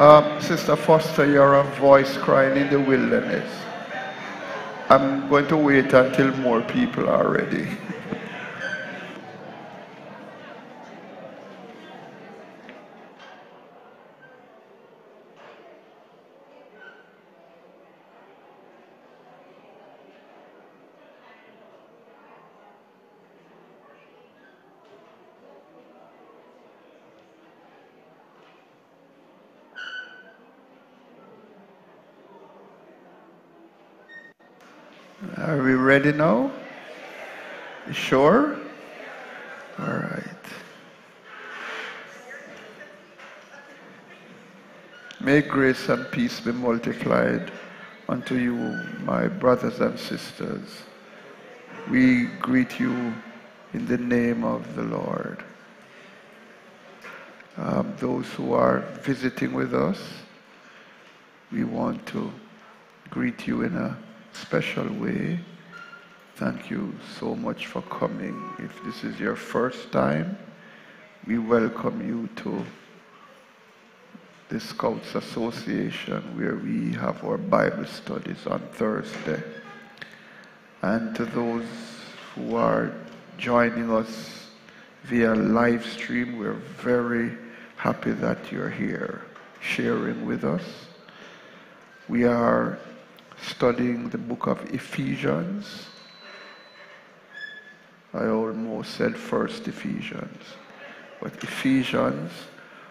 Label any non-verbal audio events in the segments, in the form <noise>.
Um, Sister Foster, you're a voice crying in the wilderness. I'm going to wait until more people are ready. Are we ready now? You sure? All right. May grace and peace be multiplied unto you, my brothers and sisters. We greet you in the name of the Lord. Um, those who are visiting with us, we want to greet you in a special way. Thank you so much for coming. If this is your first time, we welcome you to the Scouts Association where we have our Bible studies on Thursday. And to those who are joining us via live stream, we're very happy that you're here sharing with us. We are studying the book of Ephesians. I almost said first Ephesians, but Ephesians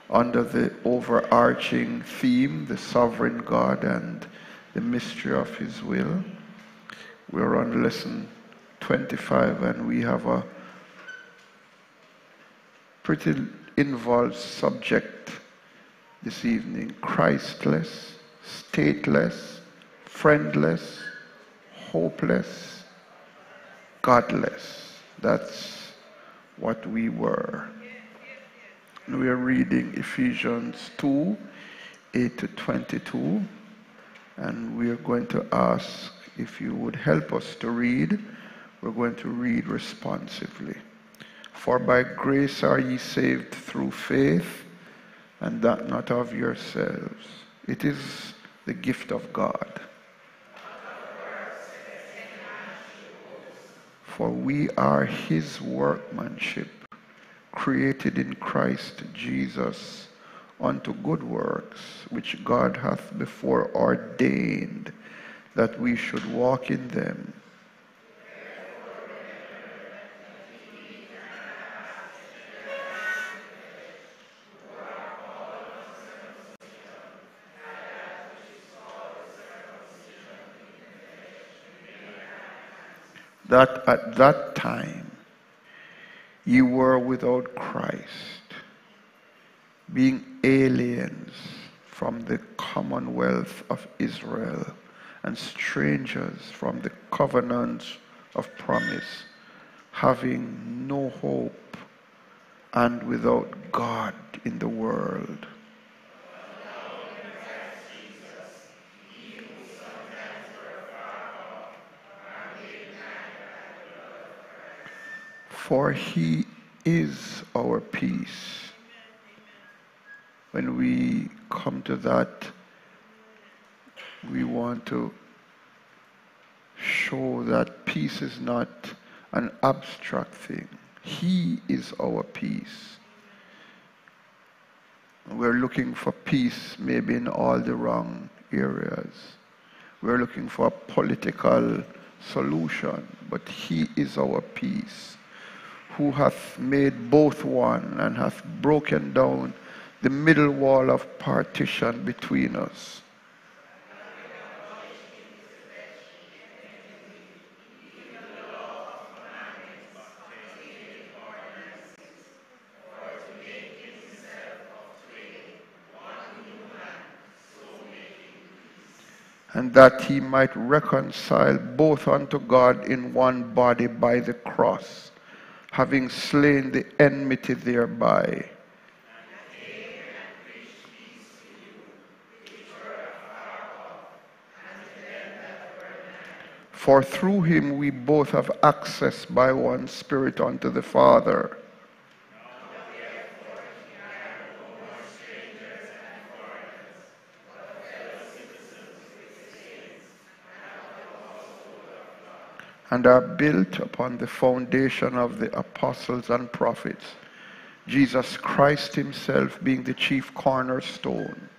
under the overarching theme, the sovereign God and the mystery of his will. We're on lesson 25 and we have a pretty involved subject this evening Christless, stateless, friendless, hopeless, godless. That's what we were. We are reading Ephesians 2 8 to 22, and we are going to ask if you would help us to read. We're going to read responsively. For by grace are ye saved through faith, and that not of yourselves. It is the gift of God For we are his workmanship, created in Christ Jesus unto good works, which God hath before ordained that we should walk in them. That at that time you were without Christ, being aliens from the commonwealth of Israel and strangers from the covenant of promise, having no hope and without God in the world. For he is our peace. When we come to that, we want to show that peace is not an abstract thing. He is our peace. We're looking for peace maybe in all the wrong areas. We're looking for a political solution, but He is our peace who hath made both one and hath broken down the middle wall of partition between us. and that he might reconcile both unto God in one body by the cross having slain the enmity thereby. For through him we both have access by one Spirit unto the Father. And are built upon the foundation of the apostles and prophets, Jesus Christ Himself being the chief cornerstone.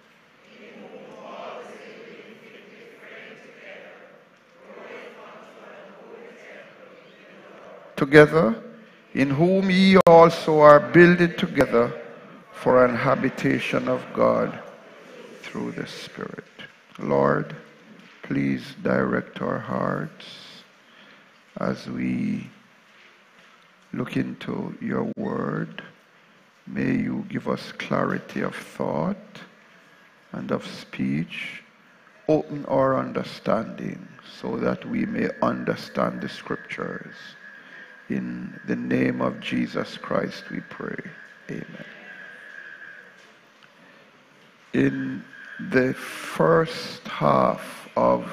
Together, in whom ye also are builded together for an habitation of God through the Spirit. Lord, please direct our hearts as we look into your word. May you give us clarity of thought and of speech. Open our understanding so that we may understand the scriptures. In the name of Jesus Christ we pray. Amen. In the first half of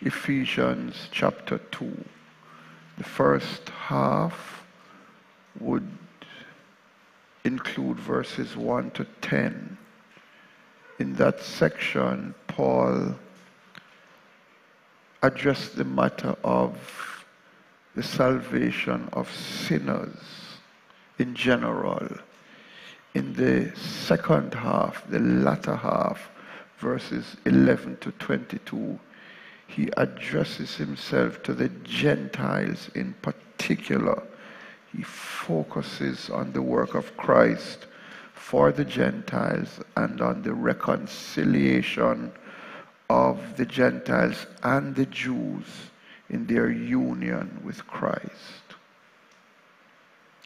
Ephesians chapter 2, the first half would include verses 1 to 10. In that section, Paul addressed the matter of the salvation of sinners in general. In the second half, the latter half, verses 11 to 22, he addresses himself to the Gentiles in particular. He focuses on the work of Christ for the Gentiles and on the reconciliation of the Gentiles and the Jews in their union with Christ.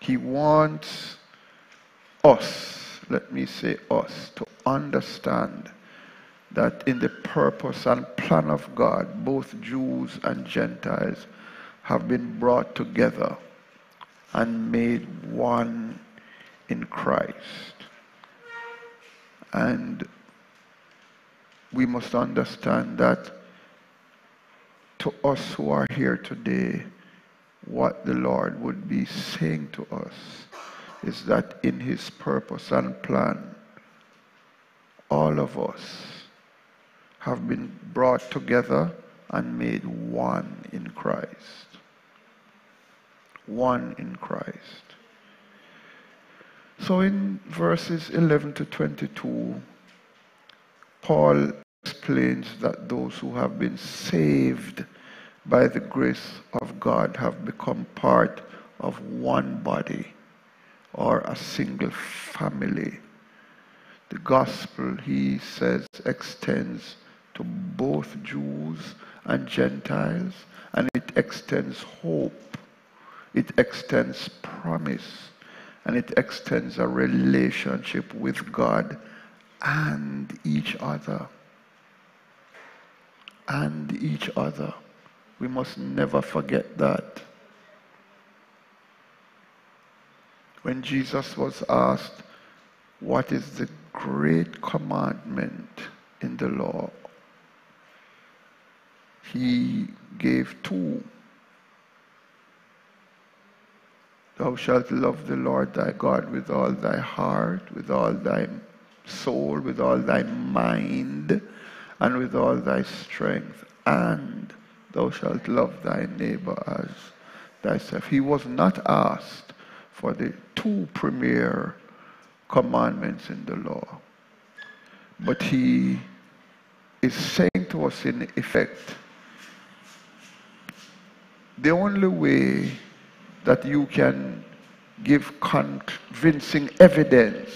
He wants us, let me say us, to understand that in the purpose and plan of God, both Jews and Gentiles have been brought together and made one in Christ. And we must understand that to us who are here today, what the Lord would be saying to us is that in his purpose and plan, all of us have been brought together and made one in Christ. One in Christ. So in verses 11 to 22, Paul explains that those who have been saved by the grace of God have become part of one body or a single family. The gospel, he says, extends to both Jews and Gentiles, and it extends hope, it extends promise, and it extends a relationship with God and each other. And each other. We must never forget that. When Jesus was asked, What is the great commandment in the law? He gave two. Thou shalt love the Lord thy God with all thy heart, with all thy soul, with all thy mind, and with all thy strength, and thou shalt love thy neighbor as thyself. He was not asked for the two premier commandments in the law, but he is saying to us in effect, the only way that you can give convincing evidence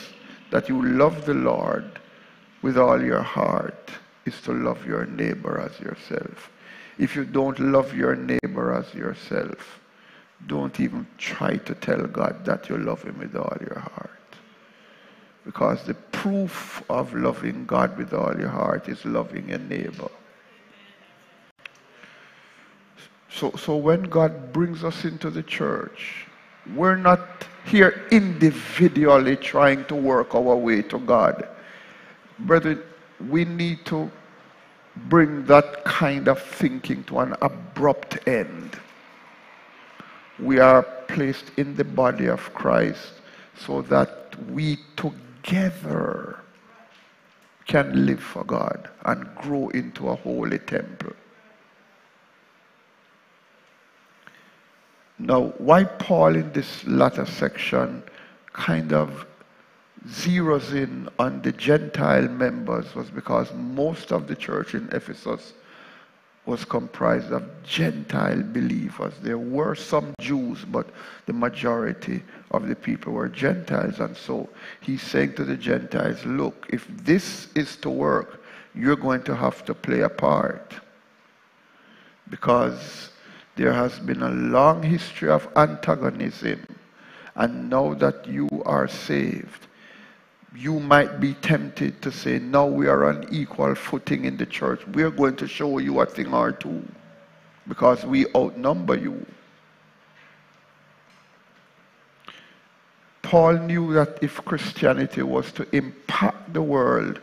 that you love the Lord with all your heart is to love your neighbor as yourself. If you don't love your neighbor as yourself, don't even try to tell God that you love him with all your heart. Because the proof of loving God with all your heart is loving your neighbor. So, so when God brings us into the church, we're not here individually trying to work our way to God. Brother, we need to bring that kind of thinking to an abrupt end. We are placed in the body of Christ so that we together can live for God and grow into a holy temple. Now, why Paul in this latter section kind of zeroes in on the Gentile members was because most of the church in Ephesus was comprised of Gentile believers. There were some Jews, but the majority of the people were Gentiles. And so he's saying to the Gentiles, look, if this is to work, you're going to have to play a part. Because there has been a long history of antagonism. And now that you are saved, you might be tempted to say, now we are on equal footing in the church. We're going to show you a thing or two because we outnumber you. Paul knew that if Christianity was to impact the world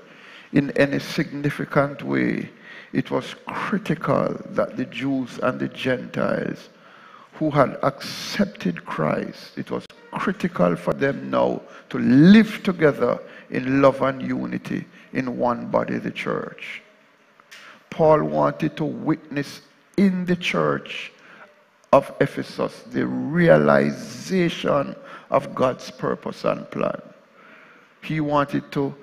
in any significant way, it was critical that the Jews and the Gentiles who had accepted Christ, it was critical for them now to live together in love and unity in one body, the church. Paul wanted to witness in the church of Ephesus the realization of God's purpose and plan. He wanted to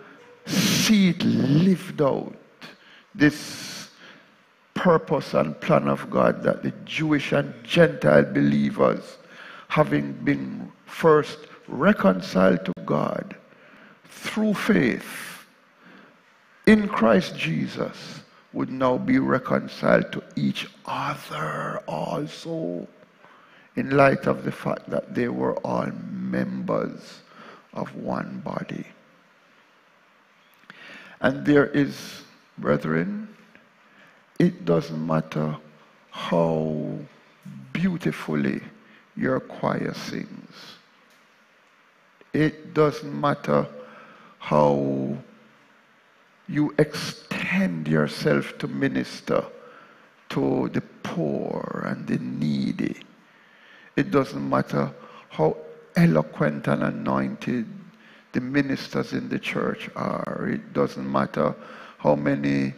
see it lived out. This purpose and plan of God that the Jewish and Gentile believers, having been first reconciled to God through faith in Christ Jesus would now be reconciled to each other also in light of the fact that they were all members of one body. And there is, brethren, it doesn't matter how beautifully your choir sings. It doesn't matter how you extend yourself to minister to the poor and the needy. It doesn't matter how eloquent and anointed the ministers in the church are. It doesn't matter how many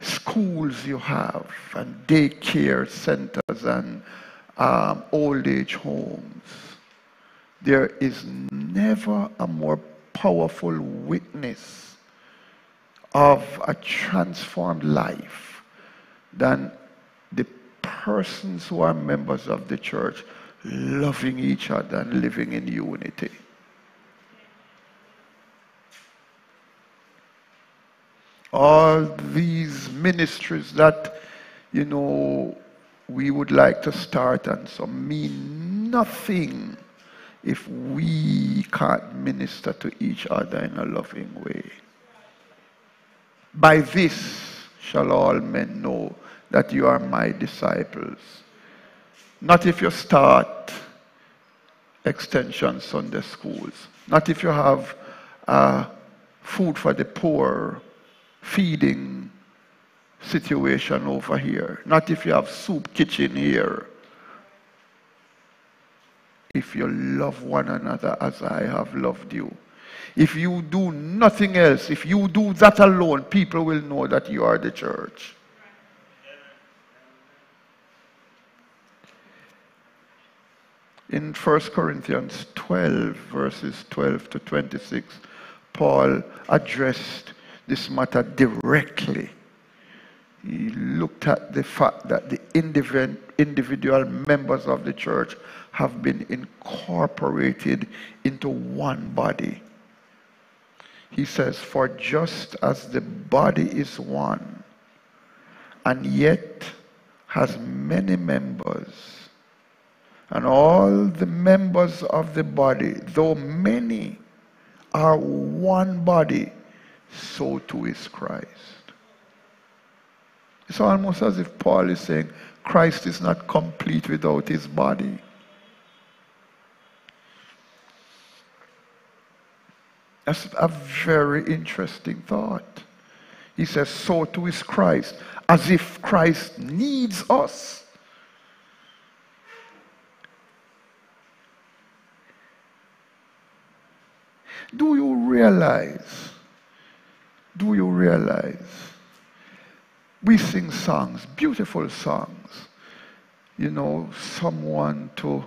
schools you have and daycare centers and um, old age homes. There is never a more powerful witness of a transformed life than the persons who are members of the church loving each other and living in unity. All these ministries that, you know, we would like to start and so mean nothing if we can't minister to each other in a loving way. By this shall all men know that you are my disciples. Not if you start extension Sunday schools, not if you have uh, food for the poor, feeding situation over here, not if you have soup kitchen here, if you love one another as I have loved you. If you do nothing else, if you do that alone, people will know that you are the church. In 1 Corinthians 12, verses 12 to 26, Paul addressed this matter directly. He looked at the fact that the individual members of the church have been incorporated into one body. He says, For just as the body is one, and yet has many members, and all the members of the body, though many, are one body, so too is Christ. It's almost as if Paul is saying, Christ is not complete without his body. That's a very interesting thought. He says, so too is Christ, as if Christ needs us. Do you realize? Do you realize? We sing songs, beautiful songs. you know, someone to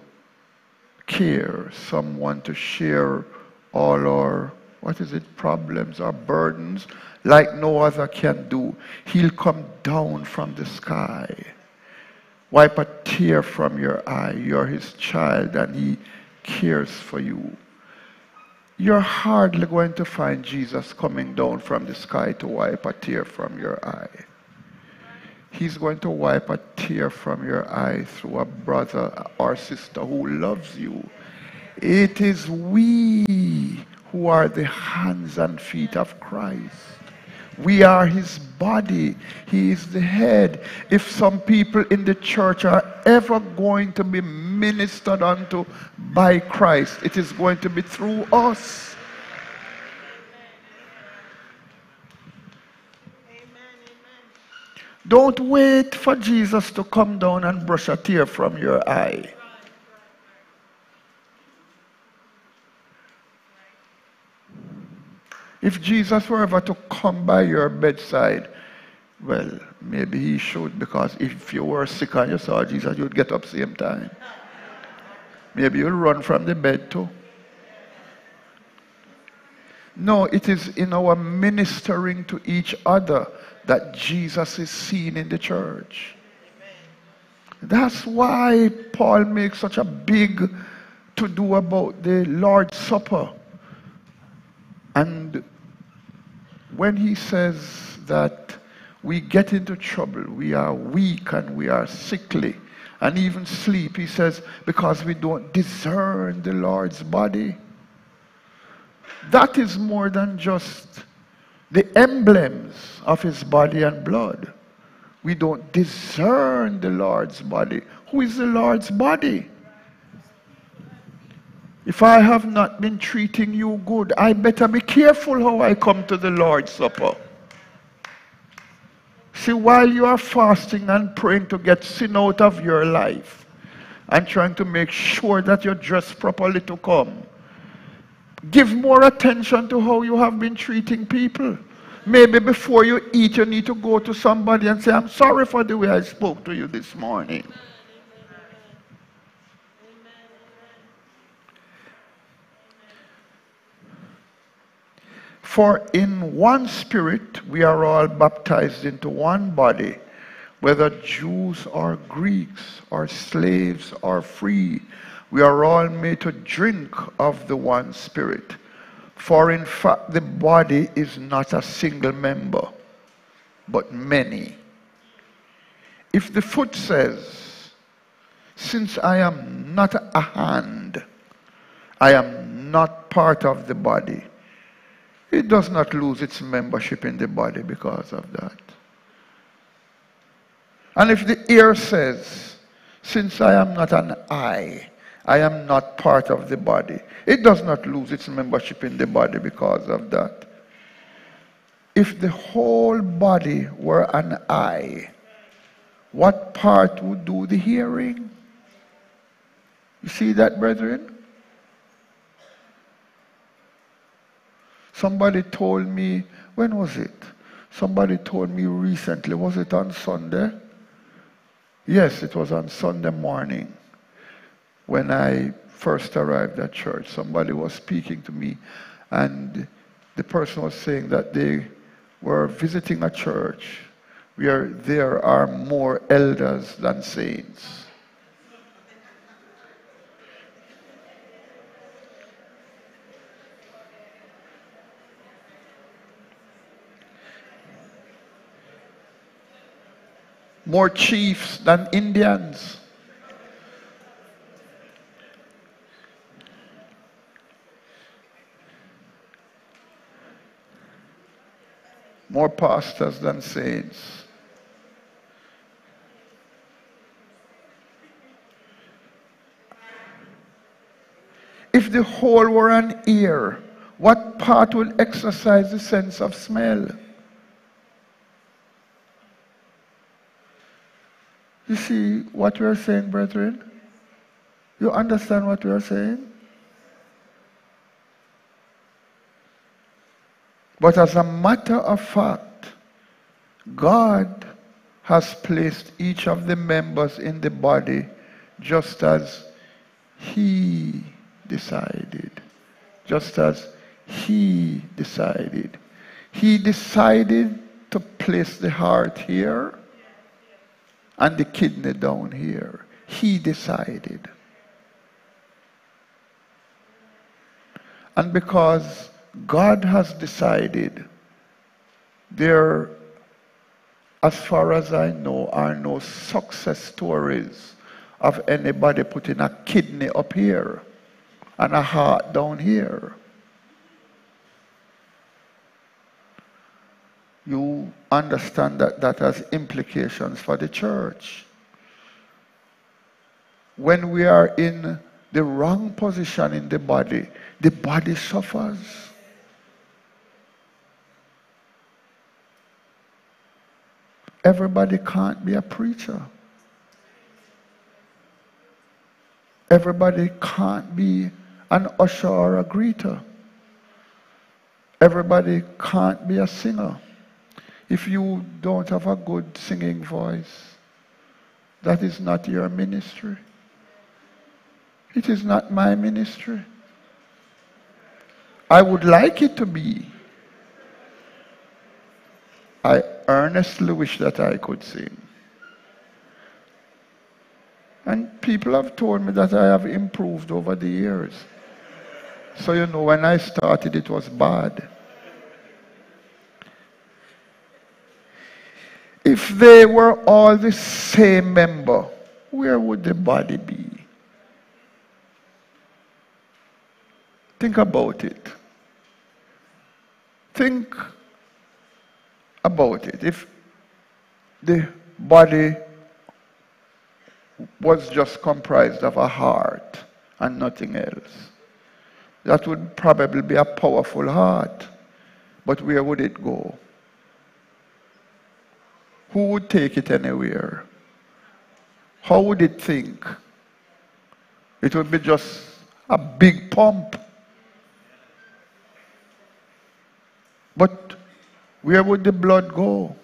care, someone to share all our, what is it, problems or burdens like no other can do. He'll come down from the sky, wipe a tear from your eye. You're his child and he cares for you. You're hardly going to find Jesus coming down from the sky to wipe a tear from your eye. He's going to wipe a tear from your eye through a brother or sister who loves you. It is we who are the hands and feet of Christ. We are his body. He is the head. If some people in the church are ever going to be ministered unto by Christ, it is going to be through us. Don't wait for Jesus to come down and brush a tear from your eye. If Jesus were ever to come by your bedside, well, maybe he should, because if you were sick and you saw Jesus, you'd get up same time. Maybe you'll run from the bed too. No, it is in our ministering to each other that Jesus is seen in the church. That's why Paul makes such a big to do about the Lord's Supper. And when he says that we get into trouble, we are weak and we are sickly, and even sleep, he says, because we don't discern the Lord's body. That is more than just the emblems of his body and blood. We don't discern the Lord's body. Who is the Lord's body? If I have not been treating you good, I better be careful how I come to the Lord's Supper. See, while you are fasting and praying to get sin out of your life and trying to make sure that you're dressed properly to come, Give more attention to how you have been treating people. Maybe before you eat, you need to go to somebody and say, I'm sorry for the way I spoke to you this morning. For in one spirit we are all baptized into one body, whether Jews or Greeks or slaves or free we are all made to drink of the one Spirit. For in fact, the body is not a single member, but many. If the foot says, Since I am not a hand, I am not part of the body, it does not lose its membership in the body because of that. And if the ear says, Since I am not an eye, I am not part of the body. It does not lose its membership in the body because of that. If the whole body were an eye, what part would do the hearing? You see that, brethren? Somebody told me, when was it? Somebody told me recently, was it on Sunday? Yes, it was on Sunday morning when I first arrived at church, somebody was speaking to me, and the person was saying that they were visiting a church where there are more elders than saints. More chiefs than Indians. more pastors than saints. If the whole were an ear, what part will exercise the sense of smell? You see what we are saying, brethren? You understand what we are saying? But as a matter of fact, God has placed each of the members in the body just as he decided. Just as he decided. He decided to place the heart here and the kidney down here. He decided. And because God has decided, there, as far as I know, are no success stories of anybody putting a kidney up here and a heart down here. You understand that that has implications for the church. When we are in the wrong position in the body, the body suffers. Everybody can't be a preacher. Everybody can't be an usher or a greeter. Everybody can't be a singer. If you don't have a good singing voice, that is not your ministry. It is not my ministry. I would like it to be. I earnestly wish that I could sing. And people have told me that I have improved over the years. So, you know, when I started, it was bad. If they were all the same member, where would the body be? Think about it. Think about it. If the body was just comprised of a heart and nothing else, that would probably be a powerful heart. But where would it go? Who would take it anywhere? How would it think? It would be just a big pump. But where would the blood go?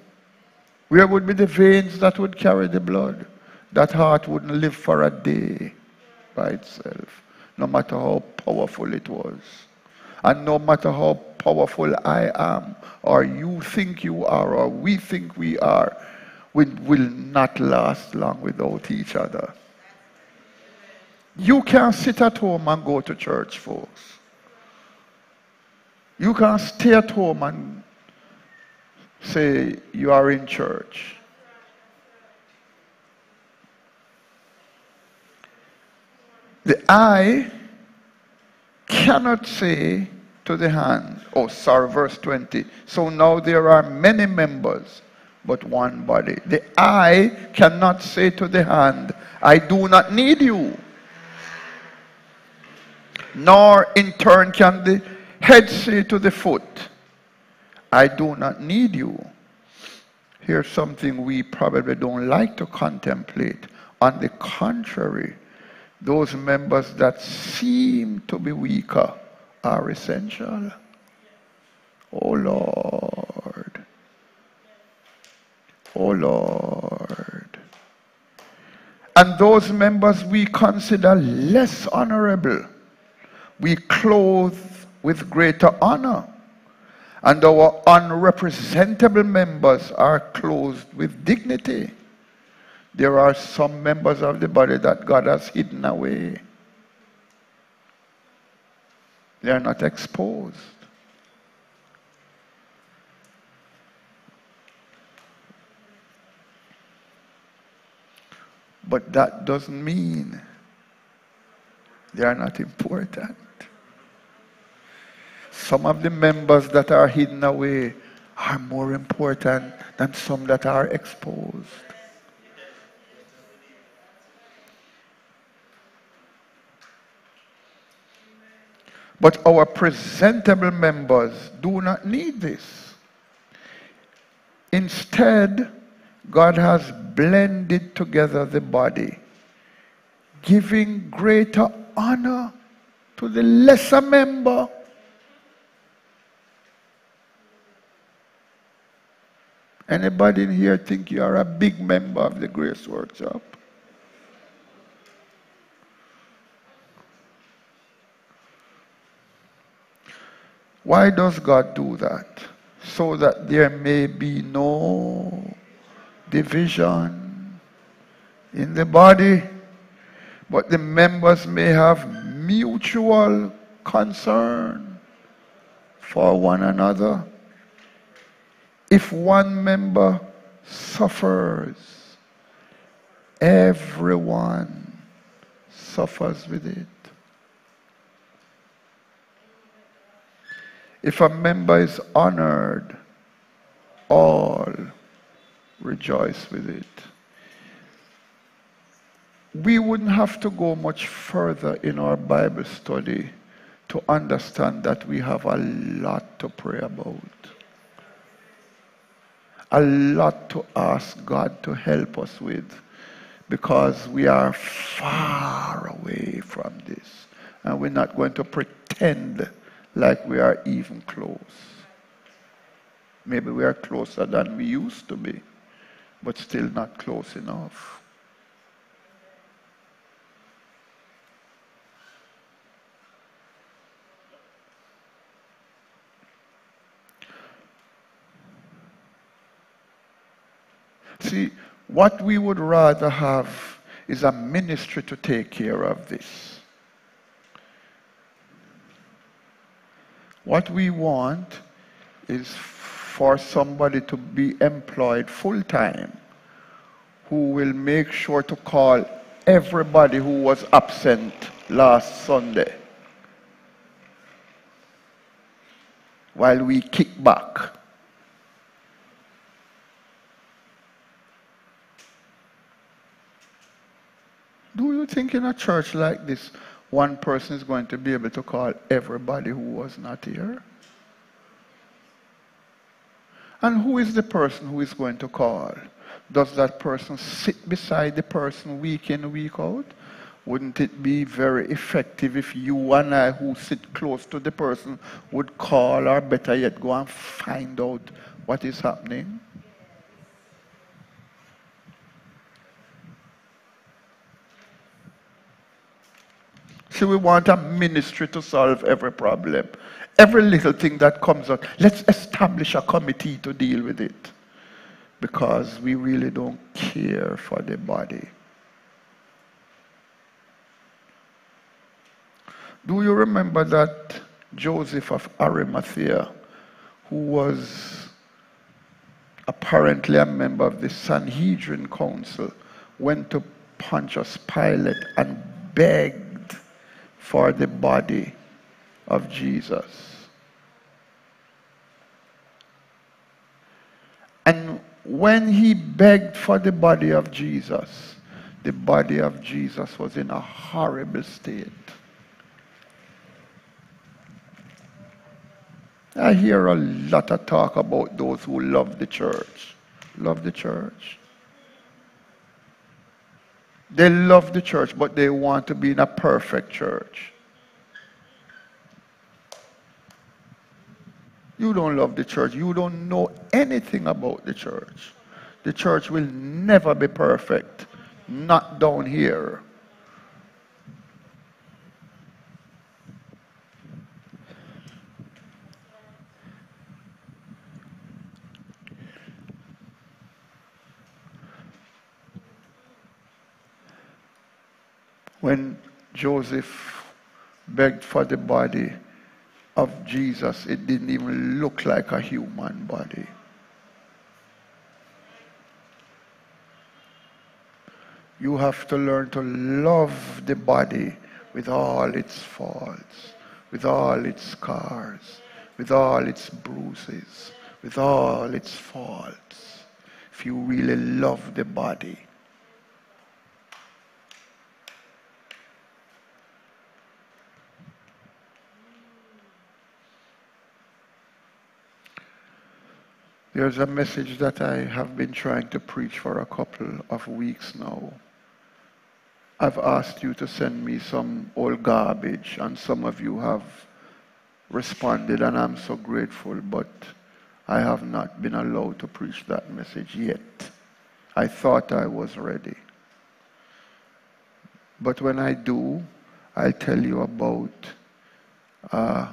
Where would be the veins that would carry the blood? That heart wouldn't live for a day by itself, no matter how powerful it was. And no matter how powerful I am, or you think you are, or we think we are, we will not last long without each other. You can't sit at home and go to church, folks. You can't stay at home and say you are in church. The eye cannot say to the hand, oh, sorry, verse 20. So now there are many members, but one body. The eye cannot say to the hand, I do not need you. Nor in turn can the head say to the foot, I do not need you. Here's something we probably don't like to contemplate. On the contrary, those members that seem to be weaker are essential. Oh Lord. Oh Lord. And those members we consider less honorable, we clothe with greater honor. And our unrepresentable members are clothed with dignity. There are some members of the body that God has hidden away. They are not exposed. But that doesn't mean they are not important. Some of the members that are hidden away are more important than some that are exposed. But our presentable members do not need this. Instead, God has blended together the body, giving greater honor to the lesser member. Anybody in here think you are a big member of the Grace Workshop? Why does God do that? So that there may be no division in the body, but the members may have mutual concern for one another. If one member suffers, everyone suffers with it. If a member is honored, all rejoice with it. We wouldn't have to go much further in our Bible study to understand that we have a lot to pray about. A lot to ask God to help us with because we are far away from this. And we're not going to pretend like we are even close. Maybe we are closer than we used to be, but still not close enough. See, what we would rather have is a ministry to take care of this. What we want is for somebody to be employed full time who will make sure to call everybody who was absent last Sunday while we kick back. Do you think in a church like this, one person is going to be able to call everybody who was not here? And who is the person who is going to call? Does that person sit beside the person week in, week out? Wouldn't it be very effective if you and I, who sit close to the person, would call, or better yet, go and find out what is happening? We want a ministry to solve every problem. Every little thing that comes up, let's establish a committee to deal with it. Because we really don't care for the body. Do you remember that Joseph of Arimathea, who was apparently a member of the Sanhedrin Council, went to Pontius Pilate and begged for the body of Jesus. And when he begged for the body of Jesus, the body of Jesus was in a horrible state. I hear a lot of talk about those who love the church. Love the church. They love the church, but they want to be in a perfect church. You don't love the church. You don't know anything about the church. The church will never be perfect. Not down here. When Joseph begged for the body of Jesus, it didn't even look like a human body. You have to learn to love the body with all its faults, with all its scars, with all its bruises, with all its faults. If you really love the body, There's a message that I have been trying to preach for a couple of weeks now. I've asked you to send me some old garbage, and some of you have responded, and I'm so grateful. But I have not been allowed to preach that message yet. I thought I was ready. But when I do, I'll tell you about a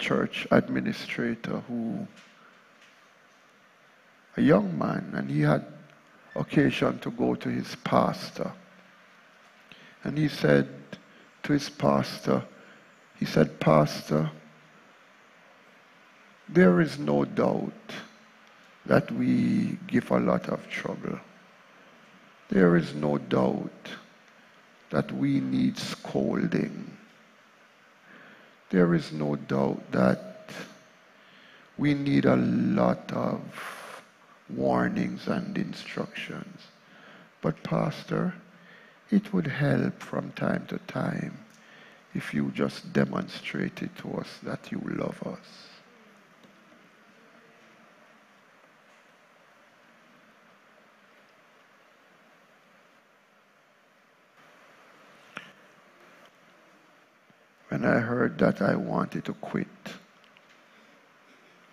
church administrator who, a young man, and he had occasion to go to his pastor. And he said to his pastor, he said, Pastor, there is no doubt that we give a lot of trouble. There is no doubt that we need scolding. There is no doubt that we need a lot of warnings and instructions. But, Pastor, it would help from time to time if you just demonstrated to us that you love us. When I heard that, I wanted to quit.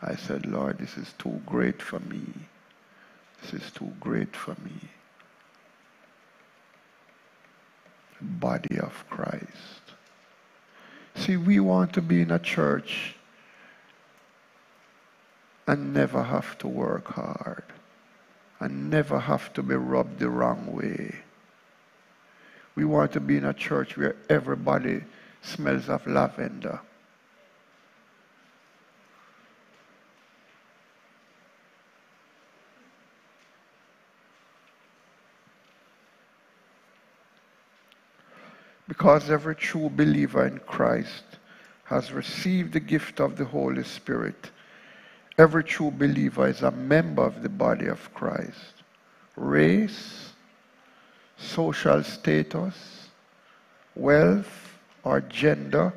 I said, Lord, this is too great for me. This is too great for me. Body of Christ. See, we want to be in a church and never have to work hard and never have to be rubbed the wrong way. We want to be in a church where everybody smells of lavender. Because every true believer in Christ has received the gift of the Holy Spirit. Every true believer is a member of the body of Christ. Race, social status, wealth, or gender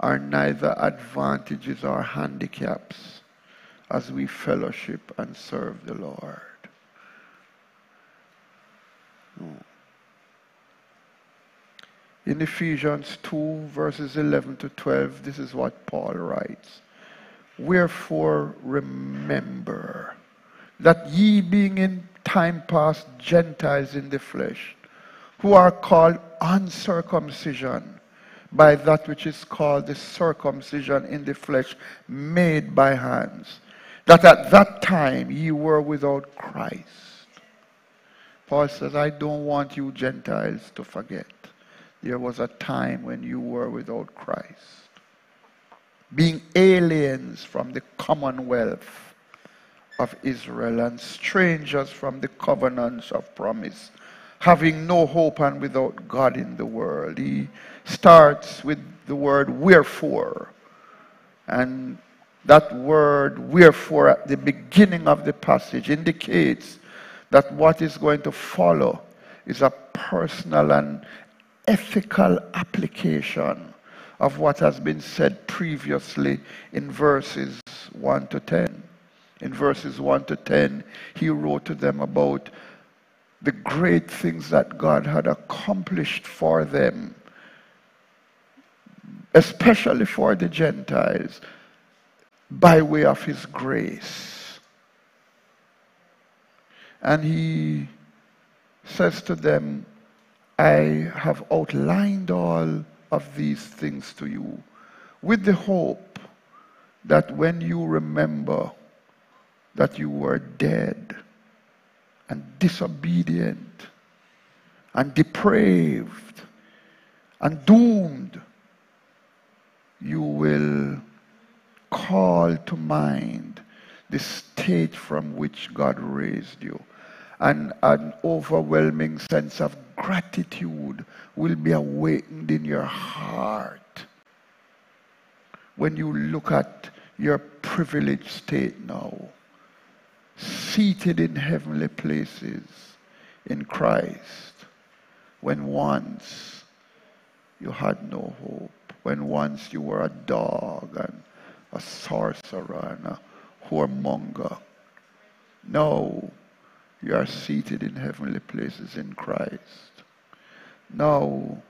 are neither advantages or handicaps as we fellowship and serve the Lord. No. In Ephesians 2, verses 11 to 12, this is what Paul writes. Wherefore remember that ye being in time past Gentiles in the flesh, who are called uncircumcision by that which is called the circumcision in the flesh made by hands, that at that time ye were without Christ. Paul says, I don't want you Gentiles to forget there was a time when you were without Christ, being aliens from the commonwealth of Israel and strangers from the covenants of promise, having no hope and without God in the world. He starts with the word wherefore. And that word wherefore at the beginning of the passage indicates that what is going to follow is a personal and ethical application of what has been said previously in verses 1 to 10. In verses 1 to 10, he wrote to them about the great things that God had accomplished for them, especially for the Gentiles, by way of his grace. And he says to them, I have outlined all of these things to you with the hope that when you remember that you were dead and disobedient and depraved and doomed, you will call to mind the state from which God raised you. And an overwhelming sense of gratitude will be awakened in your heart when you look at your privileged state now, seated in heavenly places in Christ, when once you had no hope, when once you were a dog and a sorcerer and a whoremonger. Now you are seated in heavenly places in Christ. Now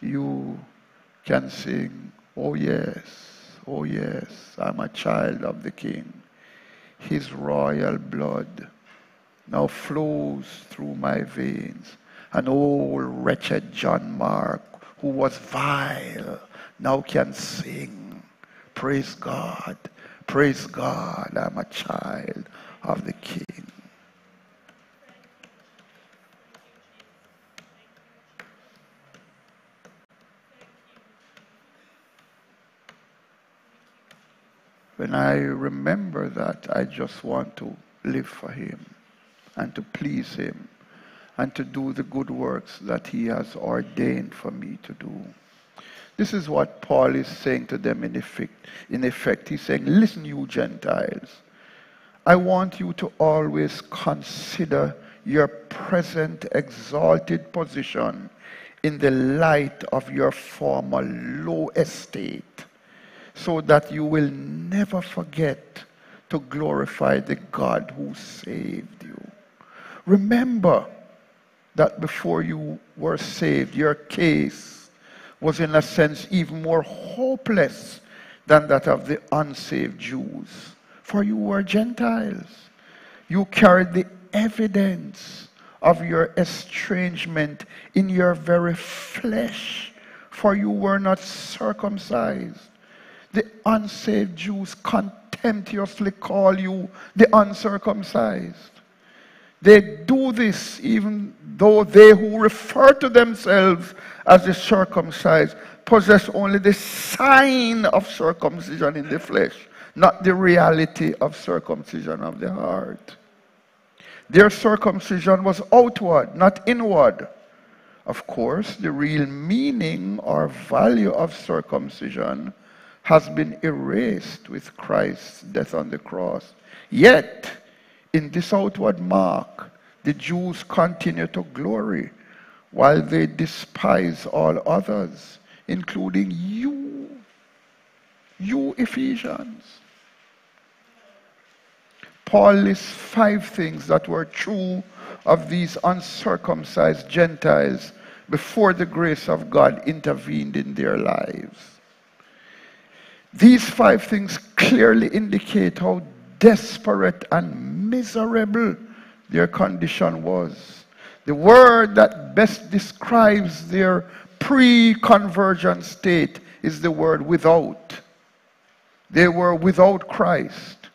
you can sing, Oh yes, oh yes, I'm a child of the King. his royal blood now flows through my veins. An old wretched John Mark, who was vile, now can sing. Praise God. Praise God. I'm a child of the King. When I remember that, I just want to live for Him and to please Him and to do the good works that He has ordained for me to do. This is what Paul is saying to them in effect. In effect, he's saying, Listen, you Gentiles, I want you to always consider your present exalted position in the light of your former low estate so that you will never forget to glorify the God who saved you. Remember that before you were saved, your case was in a sense even more hopeless than that of the unsaved Jews. For you were Gentiles. You carried the evidence of your estrangement in your very flesh, for you were not circumcised the unsaved Jews contemptuously call you the uncircumcised. They do this even though they who refer to themselves as the circumcised possess only the sign of circumcision in the flesh, not the reality of circumcision of the heart. Their circumcision was outward, not inward. Of course, the real meaning or value of circumcision has been erased with Christ's death on the cross. Yet, in this outward mark, the Jews continue to glory while they despise all others, including you, you Ephesians. Paul lists five things that were true of these uncircumcised Gentiles before the grace of God intervened in their lives. These five things clearly indicate how desperate and miserable their condition was. The word that best describes their pre conversion state is the word without. They were without Christ,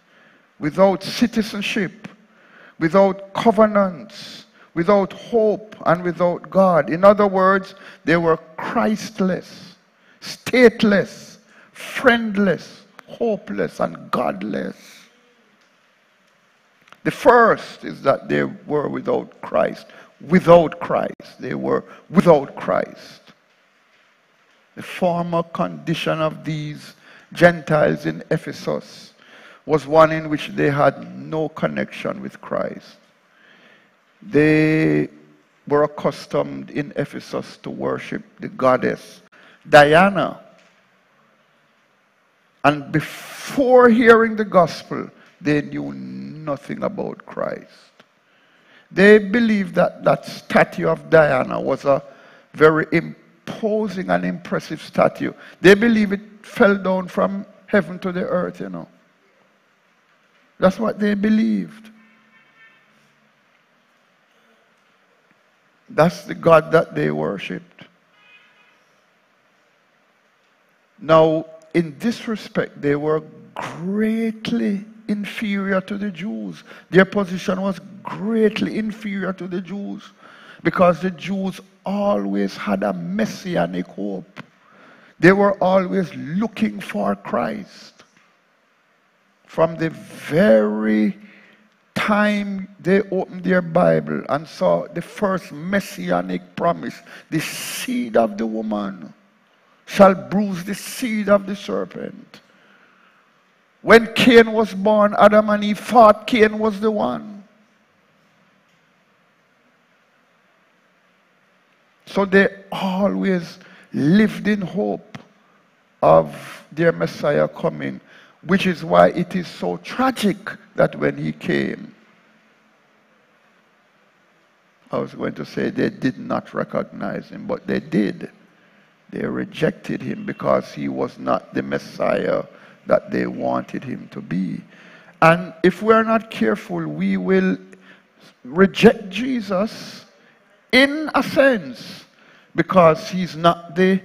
without citizenship, without covenants, without hope, and without God. In other words, they were Christless, stateless, friendless, hopeless, and godless. The first is that they were without Christ. Without Christ. They were without Christ. The former condition of these Gentiles in Ephesus was one in which they had no connection with Christ. They were accustomed in Ephesus to worship the goddess Diana, and before hearing the gospel, they knew nothing about Christ. They believed that that statue of Diana was a very imposing and impressive statue. They believe it fell down from heaven to the earth, you know. That's what they believed. That's the God that they worshipped. Now, in this respect, they were greatly inferior to the Jews. Their position was greatly inferior to the Jews because the Jews always had a messianic hope. They were always looking for Christ. From the very time they opened their Bible and saw the first messianic promise, the seed of the woman shall bruise the seed of the serpent. When Cain was born, Adam and Eve thought Cain was the one. So they always lived in hope of their Messiah coming, which is why it is so tragic that when he came, I was going to say they did not recognize him, but they did. They rejected him because he was not the Messiah that they wanted him to be. And if we're not careful, we will reject Jesus in a sense because he's not the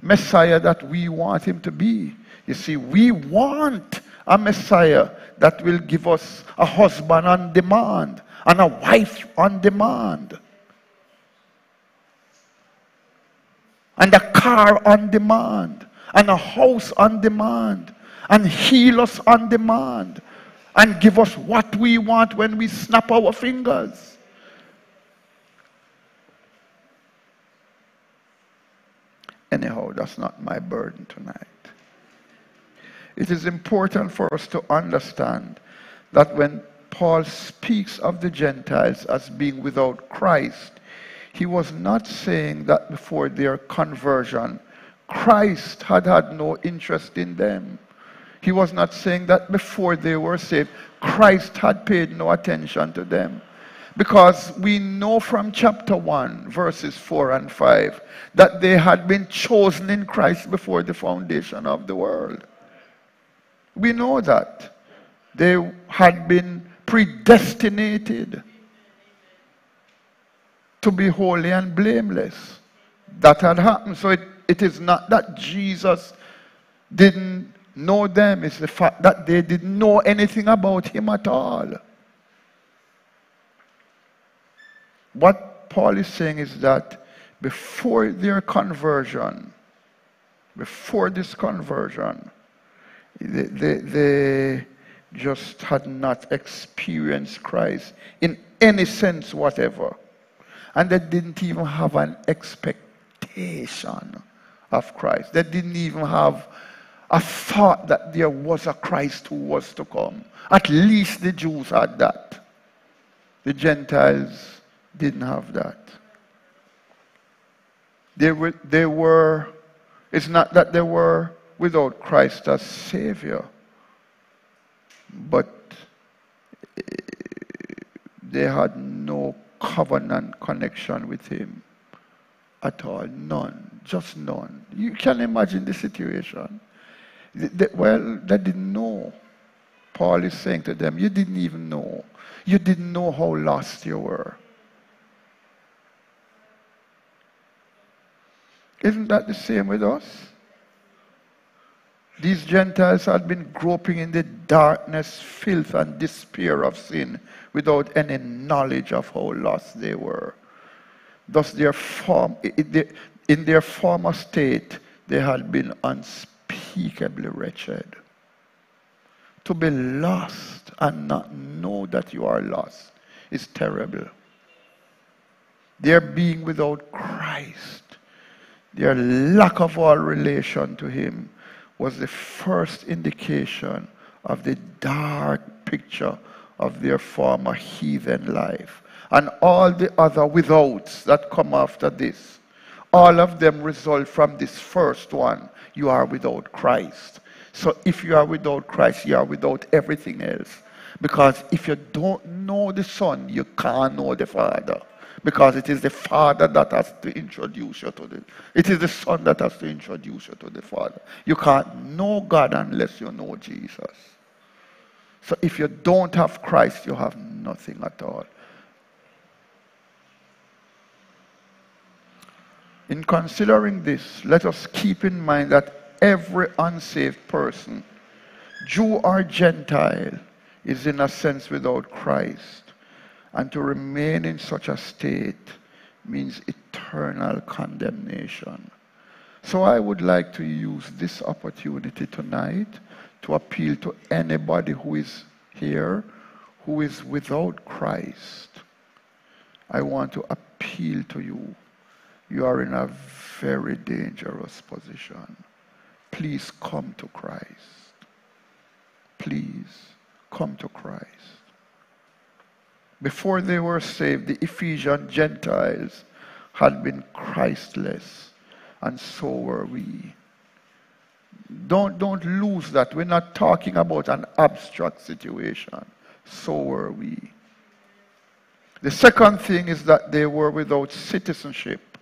Messiah that we want him to be. You see, we want a Messiah that will give us a husband on demand and a wife on demand and a car on demand and a house on demand and heal us on demand and give us what we want when we snap our fingers. Anyhow, that's not my burden tonight. It is important for us to understand that when Paul speaks of the Gentiles as being without Christ, he was not saying that before their conversion, Christ had had no interest in them. He was not saying that before they were saved, Christ had paid no attention to them. Because we know from chapter 1, verses 4 and 5, that they had been chosen in Christ before the foundation of the world. We know that. They had been predestinated to be holy and blameless. That had happened. So it, it is not that Jesus didn't know them, it's the fact that they didn't know anything about him at all. What Paul is saying is that before their conversion, before this conversion, they, they, they just had not experienced Christ in any sense whatever and they didn't even have an expectation of Christ. They didn't even have a thought that there was a Christ who was to come. At least the Jews had that. The Gentiles didn't have that. They were, they were, it's not that they were without Christ as Savior, but eh, they had no covenant connection with him at all. None. Just none. You can imagine the situation. Well, they didn't know. Paul is saying to them, You didn't even know. You didn't know how lost you were. Isn't that the same with us? These Gentiles had been groping in the darkness, filth, and despair of sin without any knowledge of how lost they were. Thus, their form, in their former state, they had been unspeakably wretched. To be lost and not know that you are lost is terrible. Their being without Christ, their lack of all relation to Him, was the first indication of the dark picture of their former heathen life. And all the other withouts that come after this, all of them result from this first one. You are without Christ. So if you are without Christ, you are without everything else. Because if you don't know the Son, you can't know the Father. Because it is the Father that has to introduce you to the it is the Son that has to introduce you to the Father. You can't know God unless you know Jesus. So if you don't have Christ, you have nothing at all. In considering this, let us keep in mind that every unsaved person, Jew or Gentile, is in a sense without Christ. And to remain in such a state means eternal condemnation. So I would like to use this opportunity tonight to appeal to anybody who is here who is without Christ. I want to appeal to you. You are in a very dangerous position. Please come to Christ. Please come to Christ. Before they were saved, the Ephesian Gentiles had been Christless, and so were we. Don't, don't lose that. We're not talking about an abstract situation. So were we. The second thing is that they were without citizenship.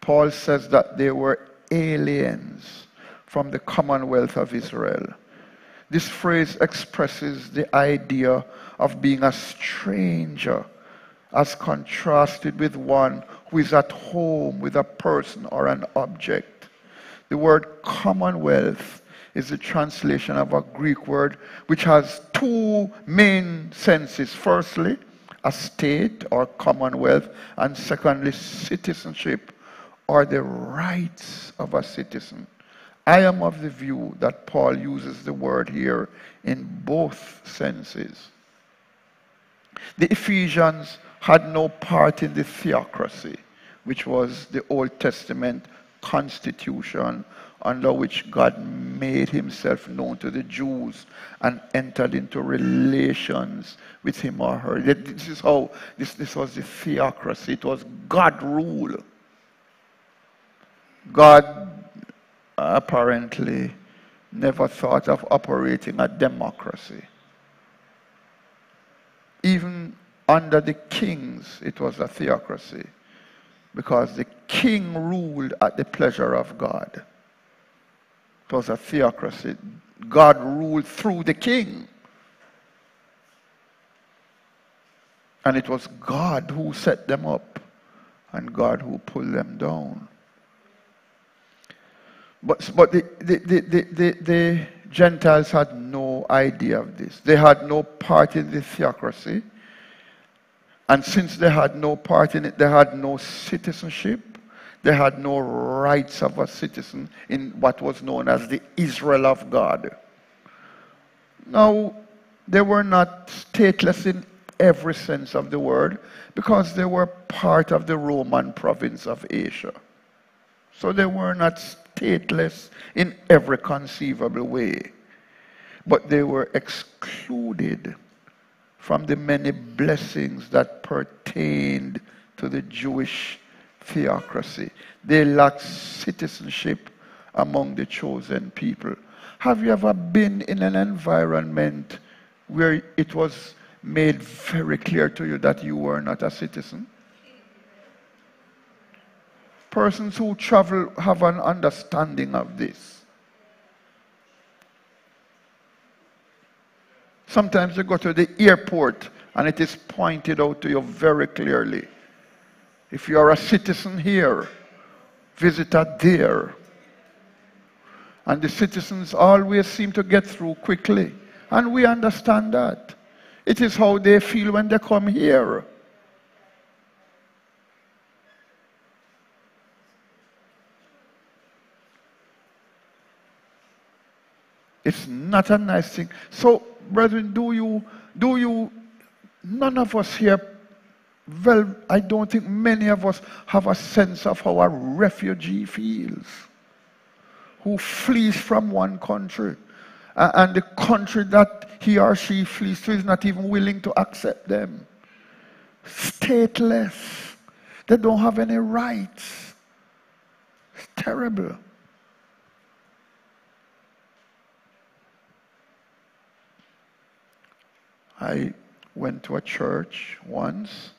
Paul says that they were aliens from the commonwealth of Israel. This phrase expresses the idea of being a stranger as contrasted with one who is at home with a person or an object. The word commonwealth is a translation of a Greek word which has two main senses. Firstly, a state or commonwealth, and secondly, citizenship or the rights of a citizen. I am of the view that Paul uses the word here in both senses. The Ephesians had no part in the theocracy, which was the Old Testament constitution under which God made himself known to the Jews and entered into relations with him or her. This is how this, this was the theocracy. It was God rule. God apparently never thought of operating a democracy. Even under the kings, it was a theocracy because the king ruled at the pleasure of God. It was a theocracy. God ruled through the king. And it was God who set them up and God who pulled them down. But, but the, the, the, the, the Gentiles had no idea of this. They had no part in the theocracy. And since they had no part in it, they had no citizenship. They had no rights of a citizen in what was known as the Israel of God. Now, they were not stateless in every sense of the word because they were part of the Roman province of Asia. So they were not stateless in every conceivable way, but they were excluded from the many blessings that pertained to the Jewish theocracy. They lacked citizenship among the chosen people. Have you ever been in an environment where it was made very clear to you that you were not a citizen? Persons who travel have an understanding of this. Sometimes you go to the airport and it is pointed out to you very clearly. If you are a citizen here, visitor there. And the citizens always seem to get through quickly. And we understand that. It is how they feel when they come here. It's not a nice thing. So brethren, do you, do you, none of us here, well, I don't think many of us have a sense of how a refugee feels who flees from one country and the country that he or she flees to is not even willing to accept them. Stateless. They don't have any rights. It's terrible. I went to a church once,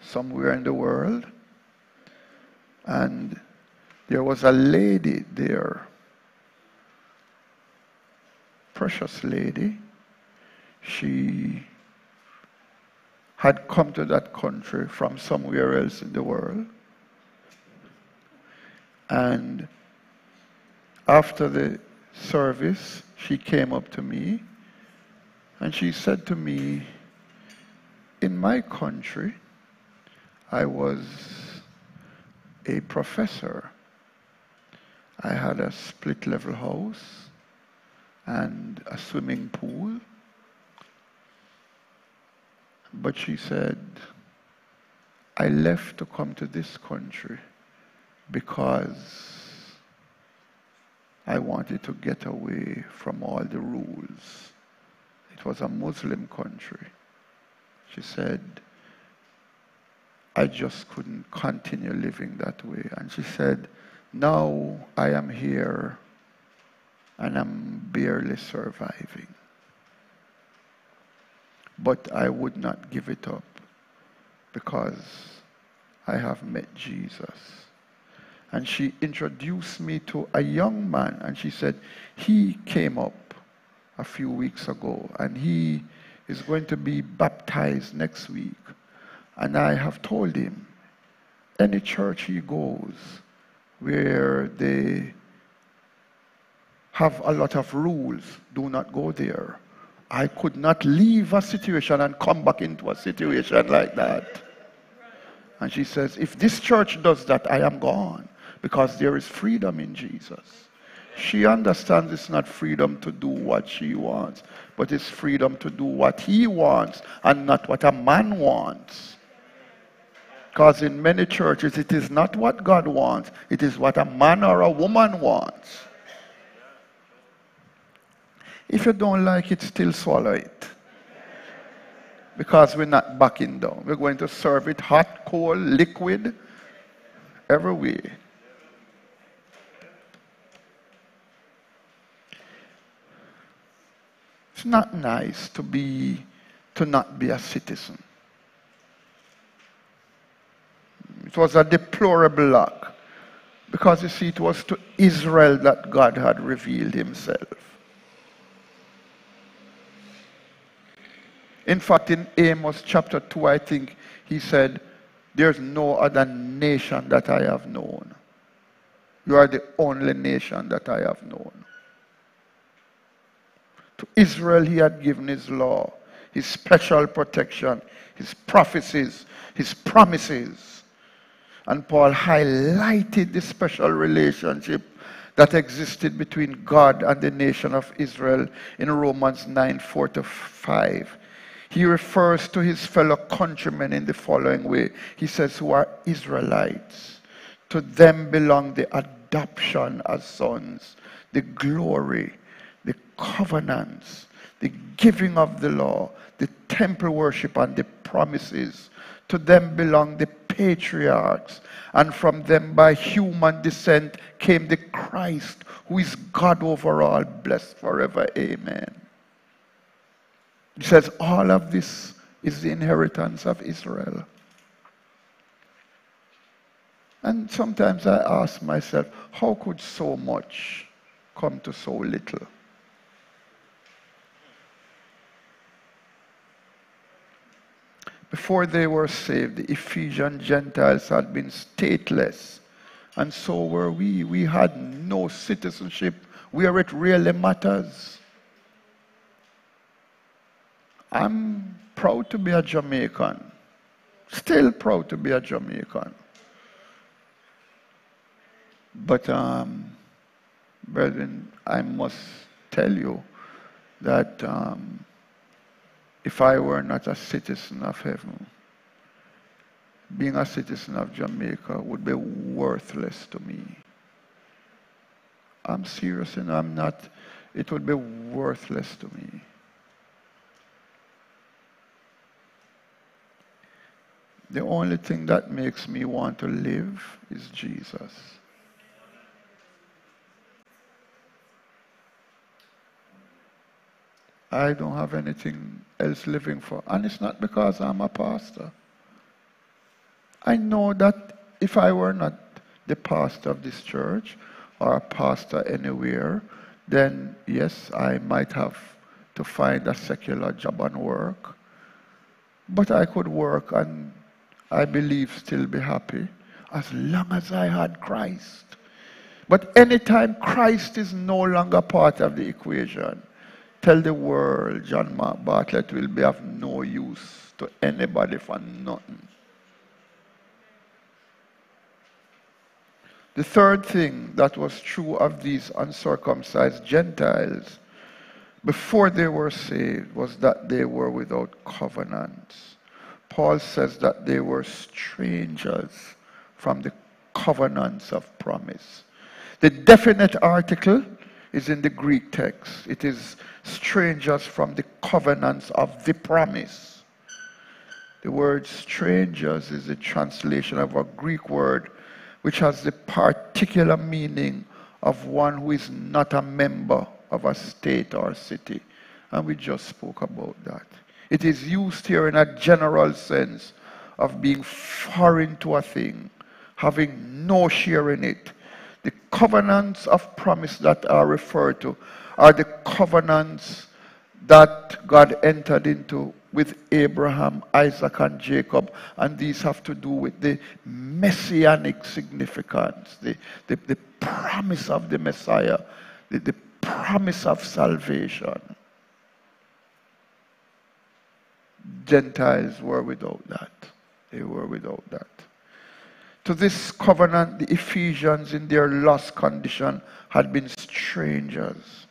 somewhere in the world, and there was a lady there, precious lady. She had come to that country from somewhere else in the world. And after the service, she came up to me and she said to me, In my country, I was a professor. I had a split level house and a swimming pool. But she said, I left to come to this country because I wanted to get away from all the rules it was a Muslim country. She said, I just couldn't continue living that way. And she said, now I am here and I'm barely surviving. But I would not give it up because I have met Jesus. And she introduced me to a young man and she said, he came up a few weeks ago, and he is going to be baptized next week. And I have told him, any church he goes where they have a lot of rules, do not go there. I could not leave a situation and come back into a situation like that. And she says, if this church does that, I am gone because there is freedom in Jesus. She understands it's not freedom to do what she wants, but it's freedom to do what he wants and not what a man wants. Because in many churches, it is not what God wants, it is what a man or a woman wants. If you don't like it, still swallow it. Because we're not backing down. We're going to serve it hot, cold, liquid, every way. It's not nice to be to not be a citizen. It was a deplorable lack. Because you see, it was to Israel that God had revealed himself. In fact, in Amos chapter 2, I think he said, There's no other nation that I have known. You are the only nation that I have known. To Israel, he had given his law, his special protection, his prophecies, his promises. And Paul highlighted the special relationship that existed between God and the nation of Israel in Romans 9 4 to 5 he refers to his fellow countrymen in the following way. He says, who are Israelites. To them belong the adoption as sons, the glory, the covenants, the giving of the law, the temple worship, and the promises. To them belong the patriarchs, and from them by human descent came the Christ, who is God over all, blessed forever. Amen. He says, all of this is the inheritance of Israel. And sometimes I ask myself, how could so much come to so little? Before they were saved, the Ephesian Gentiles had been stateless. And so were we. We had no citizenship where it really matters. I'm proud to be a Jamaican. Still proud to be a Jamaican. But, um, brethren, I must tell you that um, if I were not a citizen of heaven, being a citizen of Jamaica would be worthless to me. I'm serious and I'm not, it would be worthless to me. The only thing that makes me want to live is Jesus. I don't have anything else living for. And it's not because I'm a pastor. I know that if I were not the pastor of this church or a pastor anywhere, then yes, I might have to find a secular job and work. But I could work and I believe, still be happy as long as I had Christ. But anytime Christ is no longer part of the equation, tell the world John Mark Bartlett will be of no use to anybody for nothing. The third thing that was true of these uncircumcised Gentiles before they were saved was that they were without covenants. Paul says that they were strangers from the covenants of promise. The definite article is in the Greek text. It is strangers from the covenants of the promise. The word strangers is a translation of a Greek word which has the particular meaning of one who is not a member of a state or city. And we just spoke about that. It is used here in a general sense of being foreign to a thing, having no share in it. Covenants of promise that are referred to are the covenants that God entered into with Abraham, Isaac, and Jacob. And these have to do with the messianic significance, the, the, the promise of the Messiah, the, the promise of salvation. Gentiles were without that. They were without that. To this covenant, the Ephesians, in their lost condition, had been strangers.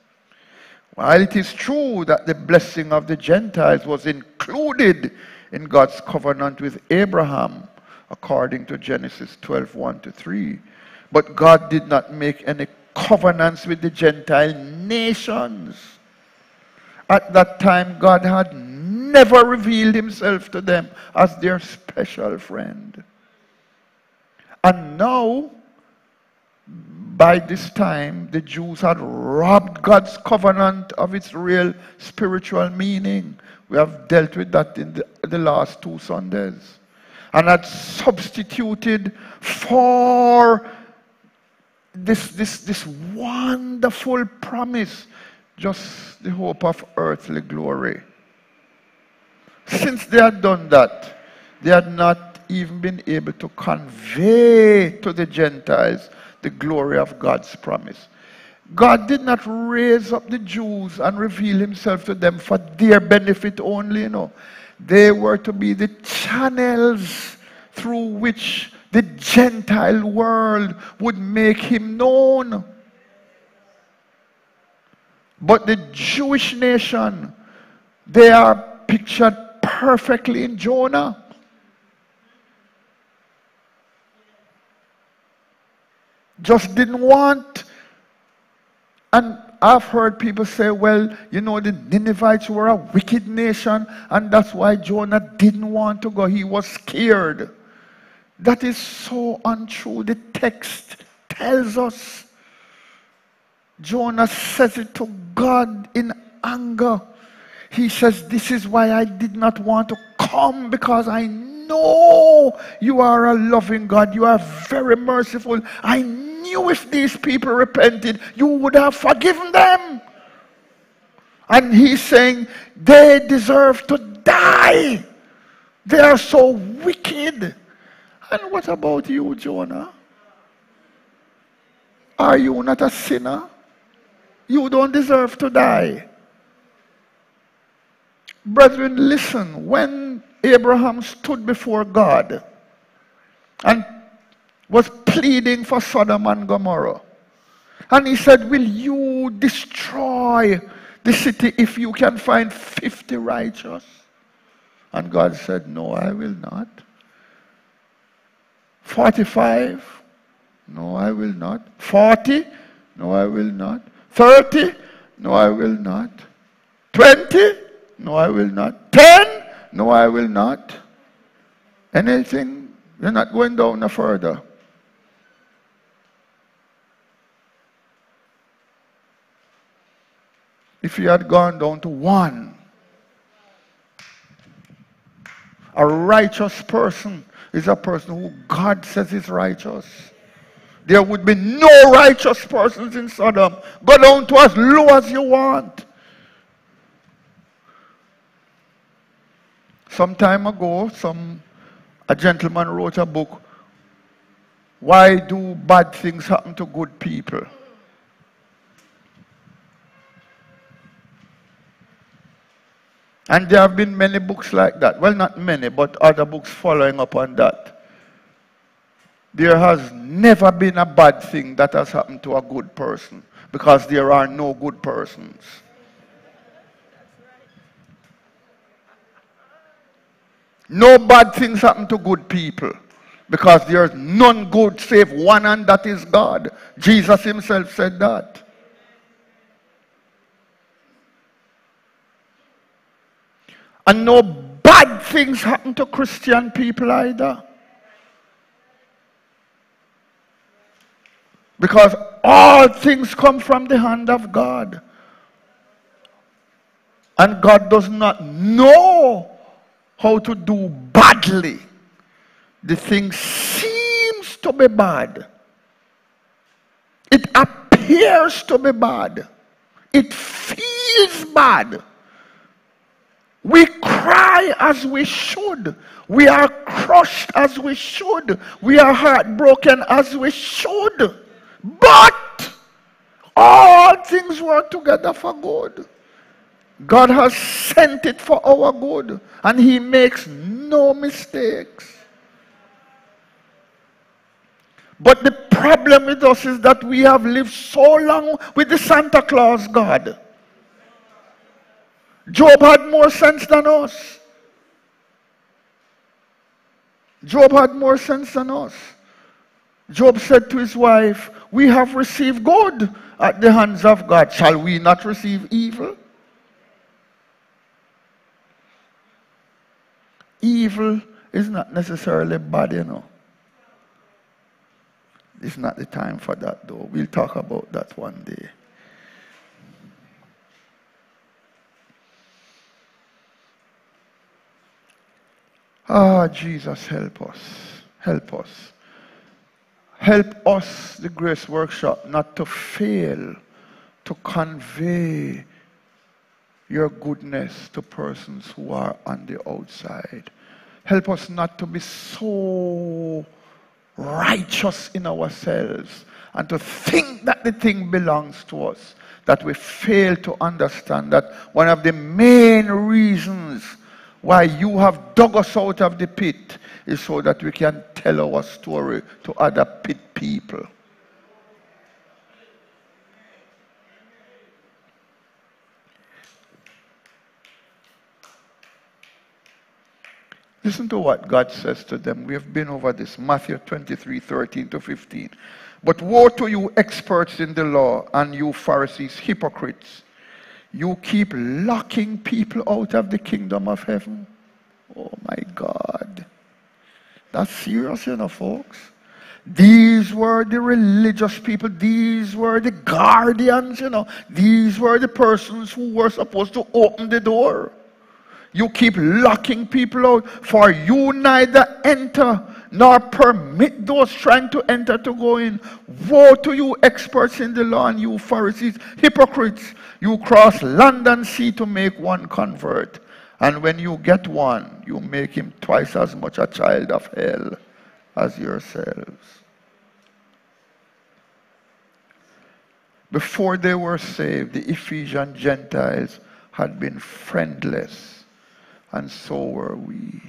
While it is true that the blessing of the Gentiles was included in God's covenant with Abraham, according to Genesis 12 1 to 3, but God did not make any covenants with the Gentile nations. At that time, God had never revealed himself to them as their special friend. And now, by this time, the Jews had robbed God's covenant of its real spiritual meaning. We have dealt with that in the, the last two Sundays. And had substituted for this, this, this wonderful promise just the hope of earthly glory. Since they had done that, they had not even been able to convey to the Gentiles the glory of God's promise. God did not raise up the Jews and reveal himself to them for their benefit only, you know. They were to be the channels through which the Gentile world would make him known. But the Jewish nation, they are pictured perfectly in Jonah. Just didn't want. And I've heard people say, well, you know, the Ninevites were a wicked nation, and that's why Jonah didn't want to go. He was scared. That is so untrue. The text tells us. Jonah says it to God in anger. He says, This is why I did not want to come because I know you are a loving God. You are very merciful. I knew if these people repented, you would have forgiven them. And he's saying, They deserve to die. They are so wicked. And what about you, Jonah? Are you not a sinner? You don't deserve to die. Brethren, listen. When Abraham stood before God and was pleading for Sodom and Gomorrah, and he said, Will you destroy the city if you can find 50 righteous? And God said, No, I will not. 45? No, I will not. 40? No, I will not. 30? No, I will not. 20? No, I will not. 10? No, I will not. Anything? You're not going down no further. If you had gone down to one, a righteous person is a person who God says is righteous. There would be no righteous persons in Sodom. Go down to as low as you want. Some time ago, some a gentleman wrote a book. Why do bad things happen to good people? And there have been many books like that. Well, not many, but other books following up on that. There has never been a bad thing that has happened to a good person because there are no good persons. No bad things happen to good people because there is none good save one, and that is God. Jesus himself said that. And no bad things happen to Christian people either. Because all things come from the hand of God. And God does not know how to do badly. The thing seems to be bad. It appears to be bad. It feels bad. We cry as we should. We are crushed as we should. We are heartbroken as we should. But all things work together for good. God has sent it for our good, and He makes no mistakes. But the problem with us is that we have lived so long with the Santa Claus God. Job had more sense than us. Job had more sense than us. Job said to his wife, We have received good at the hands of God. Shall we not receive evil? Evil is not necessarily bad, you know. It's not the time for that, though. We'll talk about that one day. Ah, Jesus, help us. Help us. Help us, the Grace Workshop, not to fail to convey your goodness to persons who are on the outside. Help us not to be so righteous in ourselves and to think that the thing belongs to us that we fail to understand that one of the main reasons why you have dug us out of the pit is so that we can tell our story to other pit people. Listen to what God says to them. We have been over this Matthew 23 13 to 15. But woe to you, experts in the law, and you Pharisees, hypocrites! You keep locking people out of the kingdom of heaven. Oh my God. That's serious, you know, folks. These were the religious people. These were the guardians, you know. These were the persons who were supposed to open the door. You keep locking people out, for you neither enter nor permit those trying to enter to go in. Woe to you, experts in the law, and you Pharisees, hypocrites! You cross land and sea to make one convert. And when you get one, you make him twice as much a child of hell as yourselves. Before they were saved, the Ephesian Gentiles had been friendless, and so were we.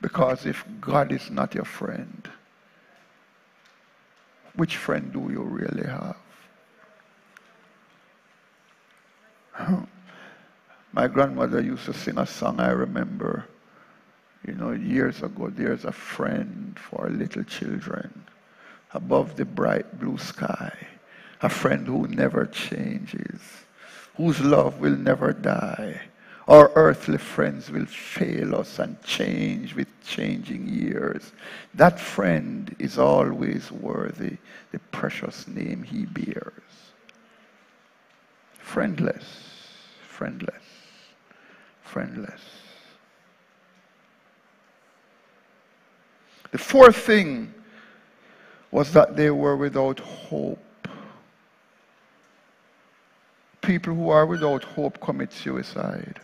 Because if God is not your friend, which friend do you really have? <laughs> My grandmother used to sing a song I remember, you know, years ago. There's a friend for little children above the bright blue sky, a friend who never changes, whose love will never die. Our earthly friends will fail us and change with changing years. That friend is always worthy the precious name he bears. Friendless, friendless, friendless. The fourth thing was that they were without hope. People who are without hope commit suicide.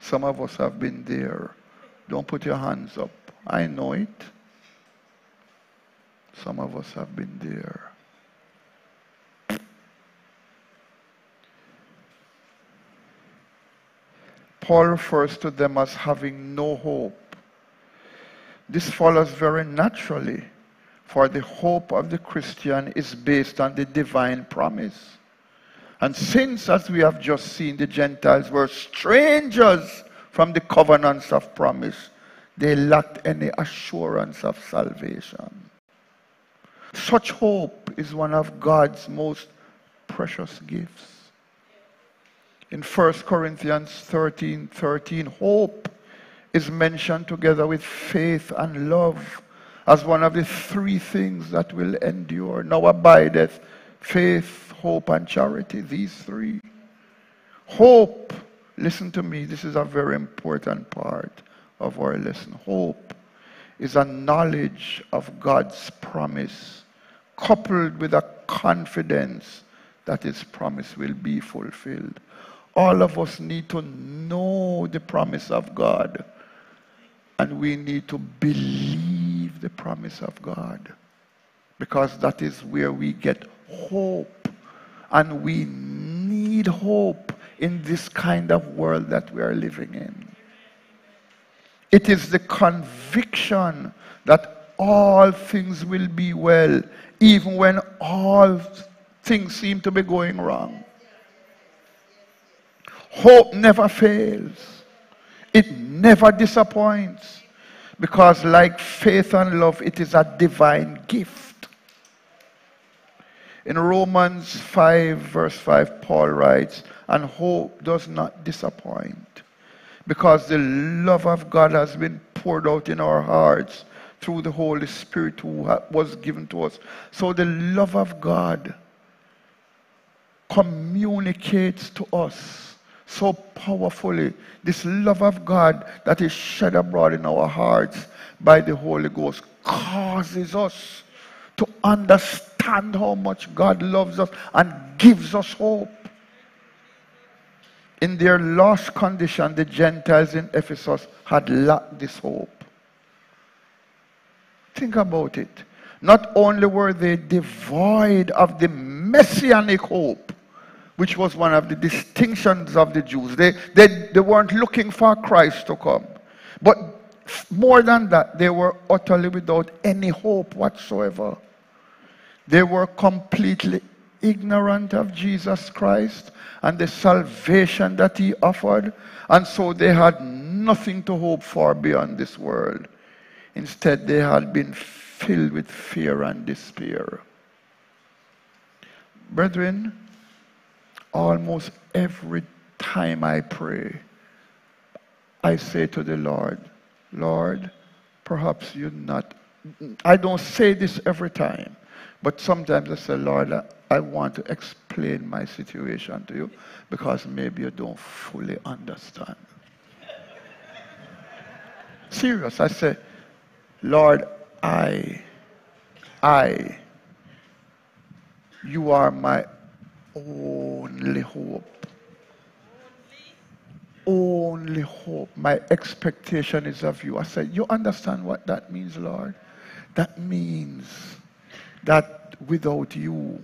Some of us have been there. Don't put your hands up. I know it. Some of us have been there. Paul refers to them as having no hope. This follows very naturally, for the hope of the Christian is based on the divine promise. And since, as we have just seen, the Gentiles were strangers from the covenants of promise, they lacked any assurance of salvation. Such hope is one of God's most precious gifts. In 1 Corinthians 13 13, hope is mentioned together with faith and love as one of the three things that will endure. Now abideth faith, hope, and charity. These three. Hope, listen to me, this is a very important part of our lesson. Hope is a knowledge of God's promise coupled with a confidence that his promise will be fulfilled. All of us need to know the promise of God. And we need to believe the promise of God. Because that is where we get hope. And we need hope in this kind of world that we are living in. It is the conviction that all things will be well, even when all things seem to be going wrong. Hope never fails. It never disappoints. Because, like faith and love, it is a divine gift. In Romans 5, verse 5, Paul writes, And hope does not disappoint, because the love of God has been poured out in our hearts through the Holy Spirit who was given to us. So the love of God communicates to us so powerfully. This love of God that is shed abroad in our hearts by the Holy Ghost causes us to understand how much God loves us and gives us hope. In their lost condition, the Gentiles in Ephesus had lacked this hope. Think about it. Not only were they devoid of the messianic hope, which was one of the distinctions of the Jews. They, they, they weren't looking for Christ to come. But more than that, they were utterly without any hope whatsoever. They were completely ignorant of Jesus Christ and the salvation that he offered, and so they had nothing to hope for beyond this world. Instead, they had been filled with fear and despair. Brethren, almost every time I pray, I say to the Lord, Lord, perhaps you're not. I don't say this every time, but sometimes I say, Lord, I want to explain my situation to you because maybe you don't fully understand. Serious. I say, Lord, I, I, you are my only hope. Only hope. My expectation is of you. I said, You understand what that means, Lord? That means that without you,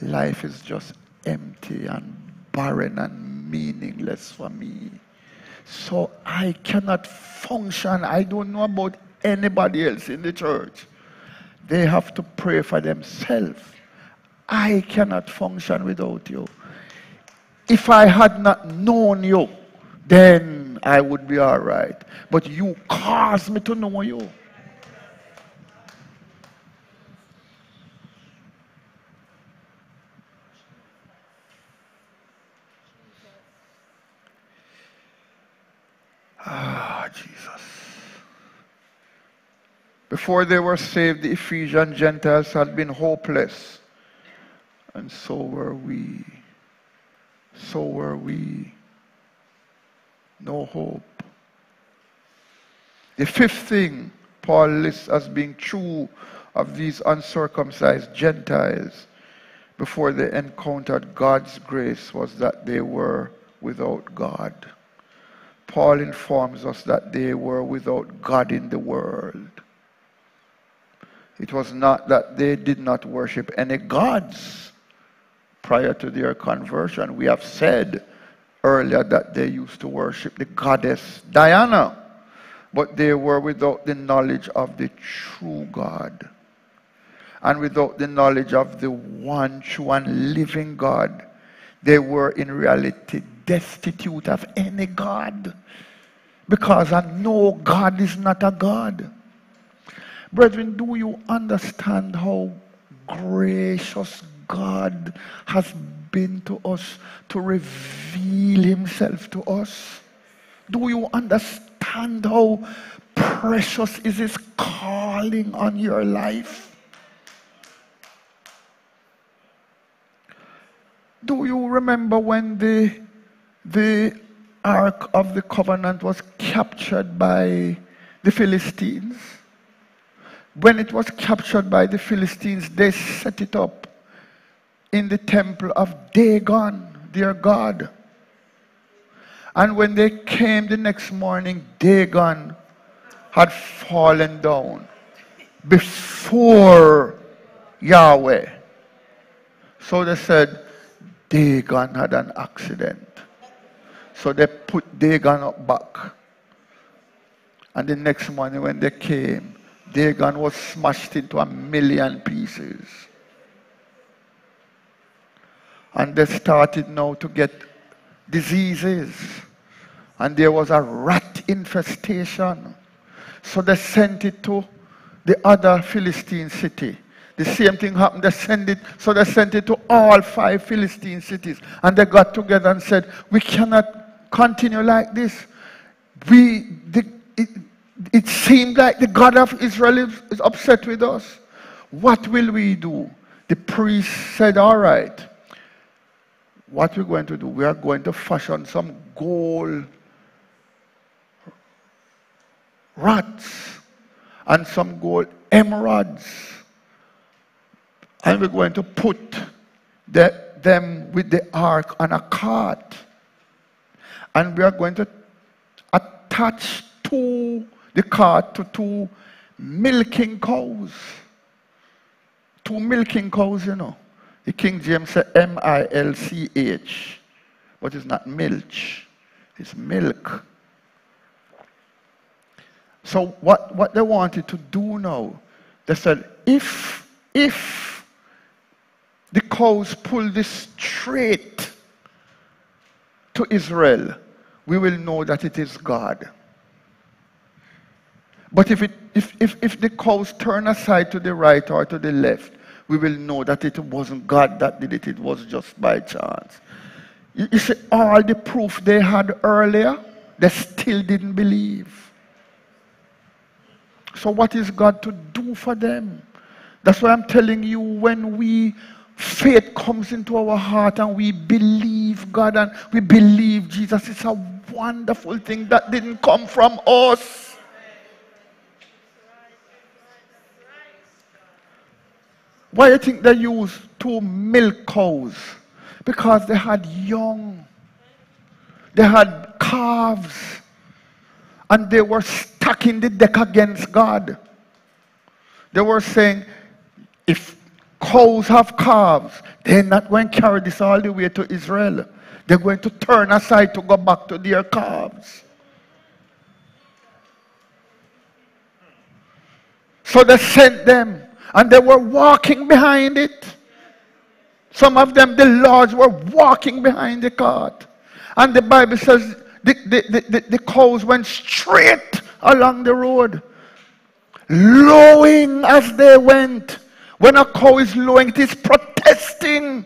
life is just empty and barren and meaningless for me. So I cannot function. I don't know about anybody else in the church. They have to pray for themselves. I cannot function without you. If I had not known you, then I would be all right. But you caused me to know you. Before they were saved, the Ephesian Gentiles had been hopeless. And so were we. So were we. No hope. The fifth thing Paul lists as being true of these uncircumcised Gentiles before they encountered God's grace was that they were without God. Paul informs us that they were without God in the world. It was not that they did not worship any gods prior to their conversion. We have said earlier that they used to worship the goddess Diana, but they were without the knowledge of the true God and without the knowledge of the one true and living God. They were in reality destitute of any God because I know God is not a God. Brethren, do you understand how gracious God has been to us to reveal himself to us? Do you understand how precious is his calling on your life? Do you remember when the, the Ark of the Covenant was captured by the Philistines? When it was captured by the Philistines, they set it up in the temple of Dagon, their God. And when they came the next morning, Dagon had fallen down before Yahweh. So they said, Dagon had an accident. So they put Dagon up back. And the next morning when they came, Dagon was smashed into a million pieces. And they started now to get diseases. And there was a rat infestation. So they sent it to the other Philistine city. The same thing happened. They sent it, so they sent it to all five Philistine cities. And they got together and said, We cannot continue like this. We, the, it, it seemed like the God of Israel is, upset with us. What will we do? The priest said, All right. What we're going to do, we are going to fashion some gold rats and some gold emerods. And we're going to put the, them with the ark on a cart. And we are going to attach the cart to two milking cows. Two milking cows, you know. The King James said M I L C H, but it's not milch, it's milk. So, what, what they wanted to do now, they said, if, if the cows pull this straight to Israel, we will know that it is God. But if, it, if, if, if the cows turn aside to the right or to the left, we will know that it wasn't God that did it, it was just by chance. You, you see, all the proof they had earlier, they still didn't believe. So, what is God to do for them? That's why I'm telling you when we faith comes into our heart and we believe God and we believe Jesus, it's a wonderful thing that didn't come from us. Why do you think they used two milk cows? Because they had young, they had calves, and they were stacking the deck against God. They were saying, if cows have calves, they're not going to carry this all the way to Israel. They're going to turn aside to go back to their calves. So they sent them and they were walking behind it. Some of them, the lords, were walking behind the cart. And the Bible says the, the, the, the cows went straight along the road, lowing as they went. When a cow is lowing, it is protesting.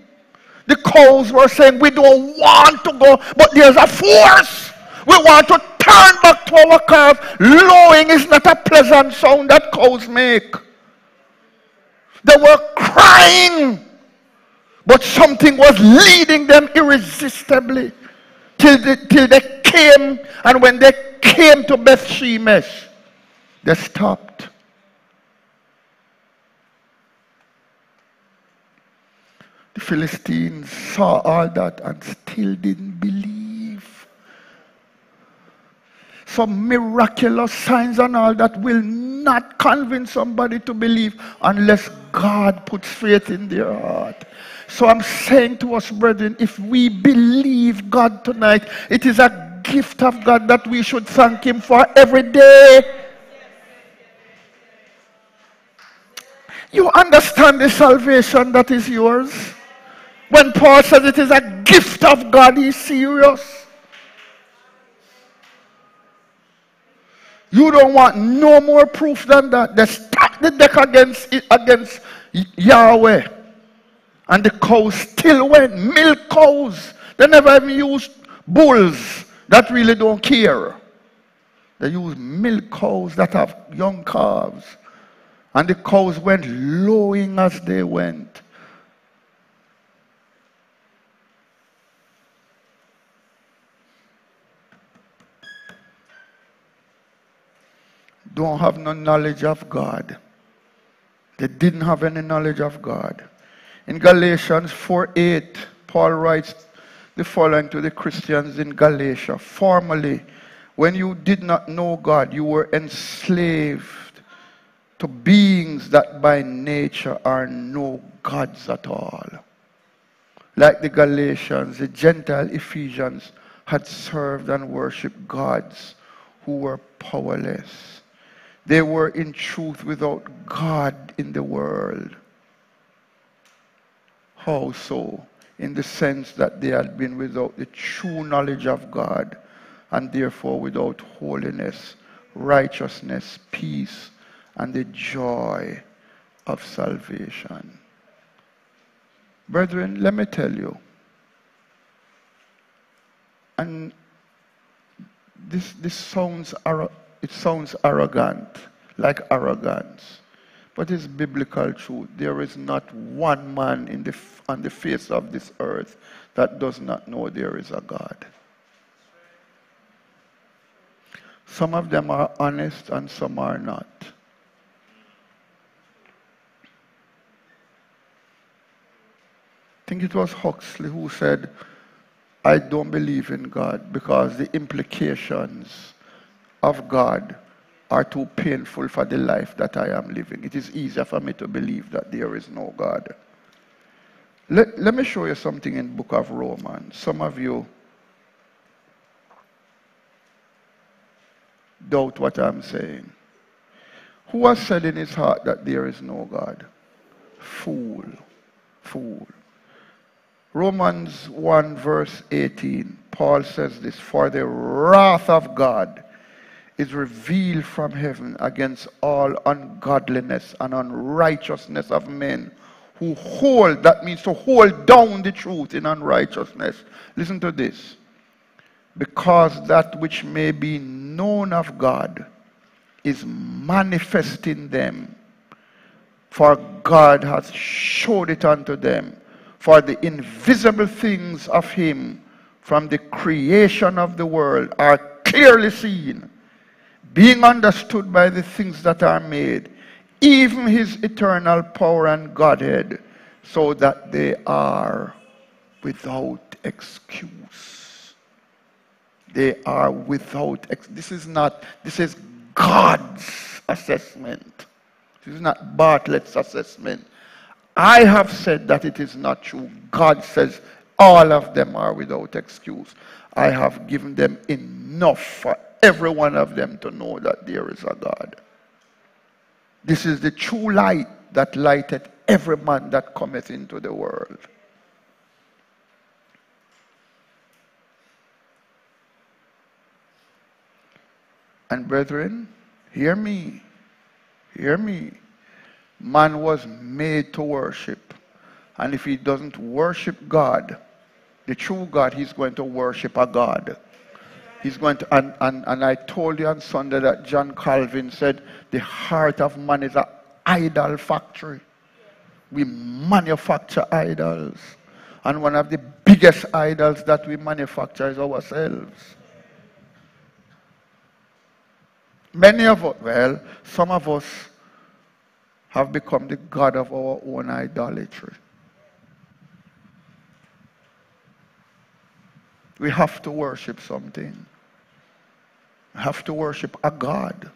The cows were saying, We don't want to go, but there's a force. We want to turn back to our calf. Lowing is not a pleasant sound that cows make. They were crying. But something was leading them irresistibly till they, till they came. And when they came to Beth Shemesh, they stopped. The Philistines saw all that and still didn't believe. Some miraculous signs and all that will not convince somebody to believe unless God puts faith in their heart. So I'm saying to us, brethren, if we believe God tonight, it is a gift of God that we should thank Him for every day. You understand the salvation that is yours? When Paul says it is a gift of God, he's serious. You don't want no more proof than that. They stack the deck against, against Yahweh. And the cows still went. Milk cows. They never even used bulls that really don't care. They use milk cows that have young calves. And the cows went lowing as they went. Don't have no knowledge of God. They didn't have any knowledge of God. In Galatians 4 8, Paul writes the following to the Christians in Galatia Formerly, when you did not know God, you were enslaved to beings that by nature are no gods at all. Like the Galatians, the Gentile Ephesians had served and worshiped gods who were powerless. They were in truth without God in the world. How so? In the sense that they had been without the true knowledge of God and therefore without holiness, righteousness, peace, and the joy of salvation. Brethren, let me tell you, and this, this sounds, it sounds arrogant, like arrogance, but it's biblical truth. There is not one man in the, on the face of this earth that does not know there is a God. Some of them are honest and some are not. I think it was Huxley who said, I don't believe in God because the implications of God are too painful for the life that I am living. It is easier for me to believe that there is no God. Let, let me show you something in book of Romans. Some of you doubt what I'm saying. Who has said in his heart that there is no God? Fool. Fool. Romans 1, verse 18, Paul says this For the wrath of God is revealed from heaven against all ungodliness and unrighteousness of men who hold, that means to hold down the truth in unrighteousness. Listen to this. Because that which may be known of God is manifest in them, for God has showed it unto them. For the invisible things of him from the creation of the world are clearly seen, being understood by the things that are made, even his eternal power and Godhead, so that they are without excuse. They are without ex- this is not this is God's assessment. This is not Bartlett's assessment. I have said that it is not true. God says all of them are without excuse. I have given them enough for every one of them to know that there is a God. This is the true light that lighteth every man that cometh into the world. And brethren, hear me. Hear me. Man was made to worship. And if he doesn't worship God, the true God, he's going to worship a God. He's going to, and, and, and I told you on Sunday that John Calvin said the heart of man is an idol factory. We manufacture idols. And one of the biggest idols that we manufacture is ourselves. Many of us, well, some of us have become the God of our own idolatry. We have to worship something. We have to worship a God.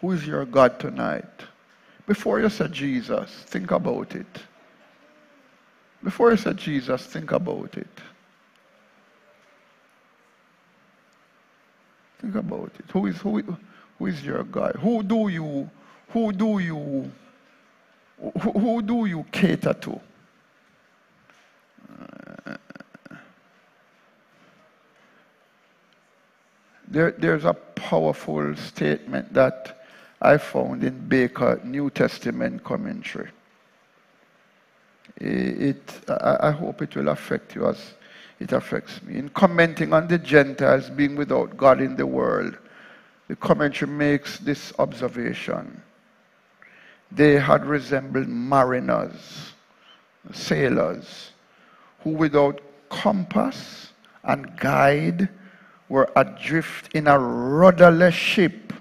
Who is your God tonight? Before you say Jesus, think about it. Before you say Jesus, think about it. Think about it. Who is who? Who is your God? Who do you, who do you, who, who do you cater to? There, there's a powerful statement that I found in Baker New Testament commentary. It, I, I hope it will affect you as it affects me. In commenting on the Gentiles being without God in the world, the commentary makes this observation. They had resembled mariners, sailors, who without compass and guide were adrift in a rudderless ship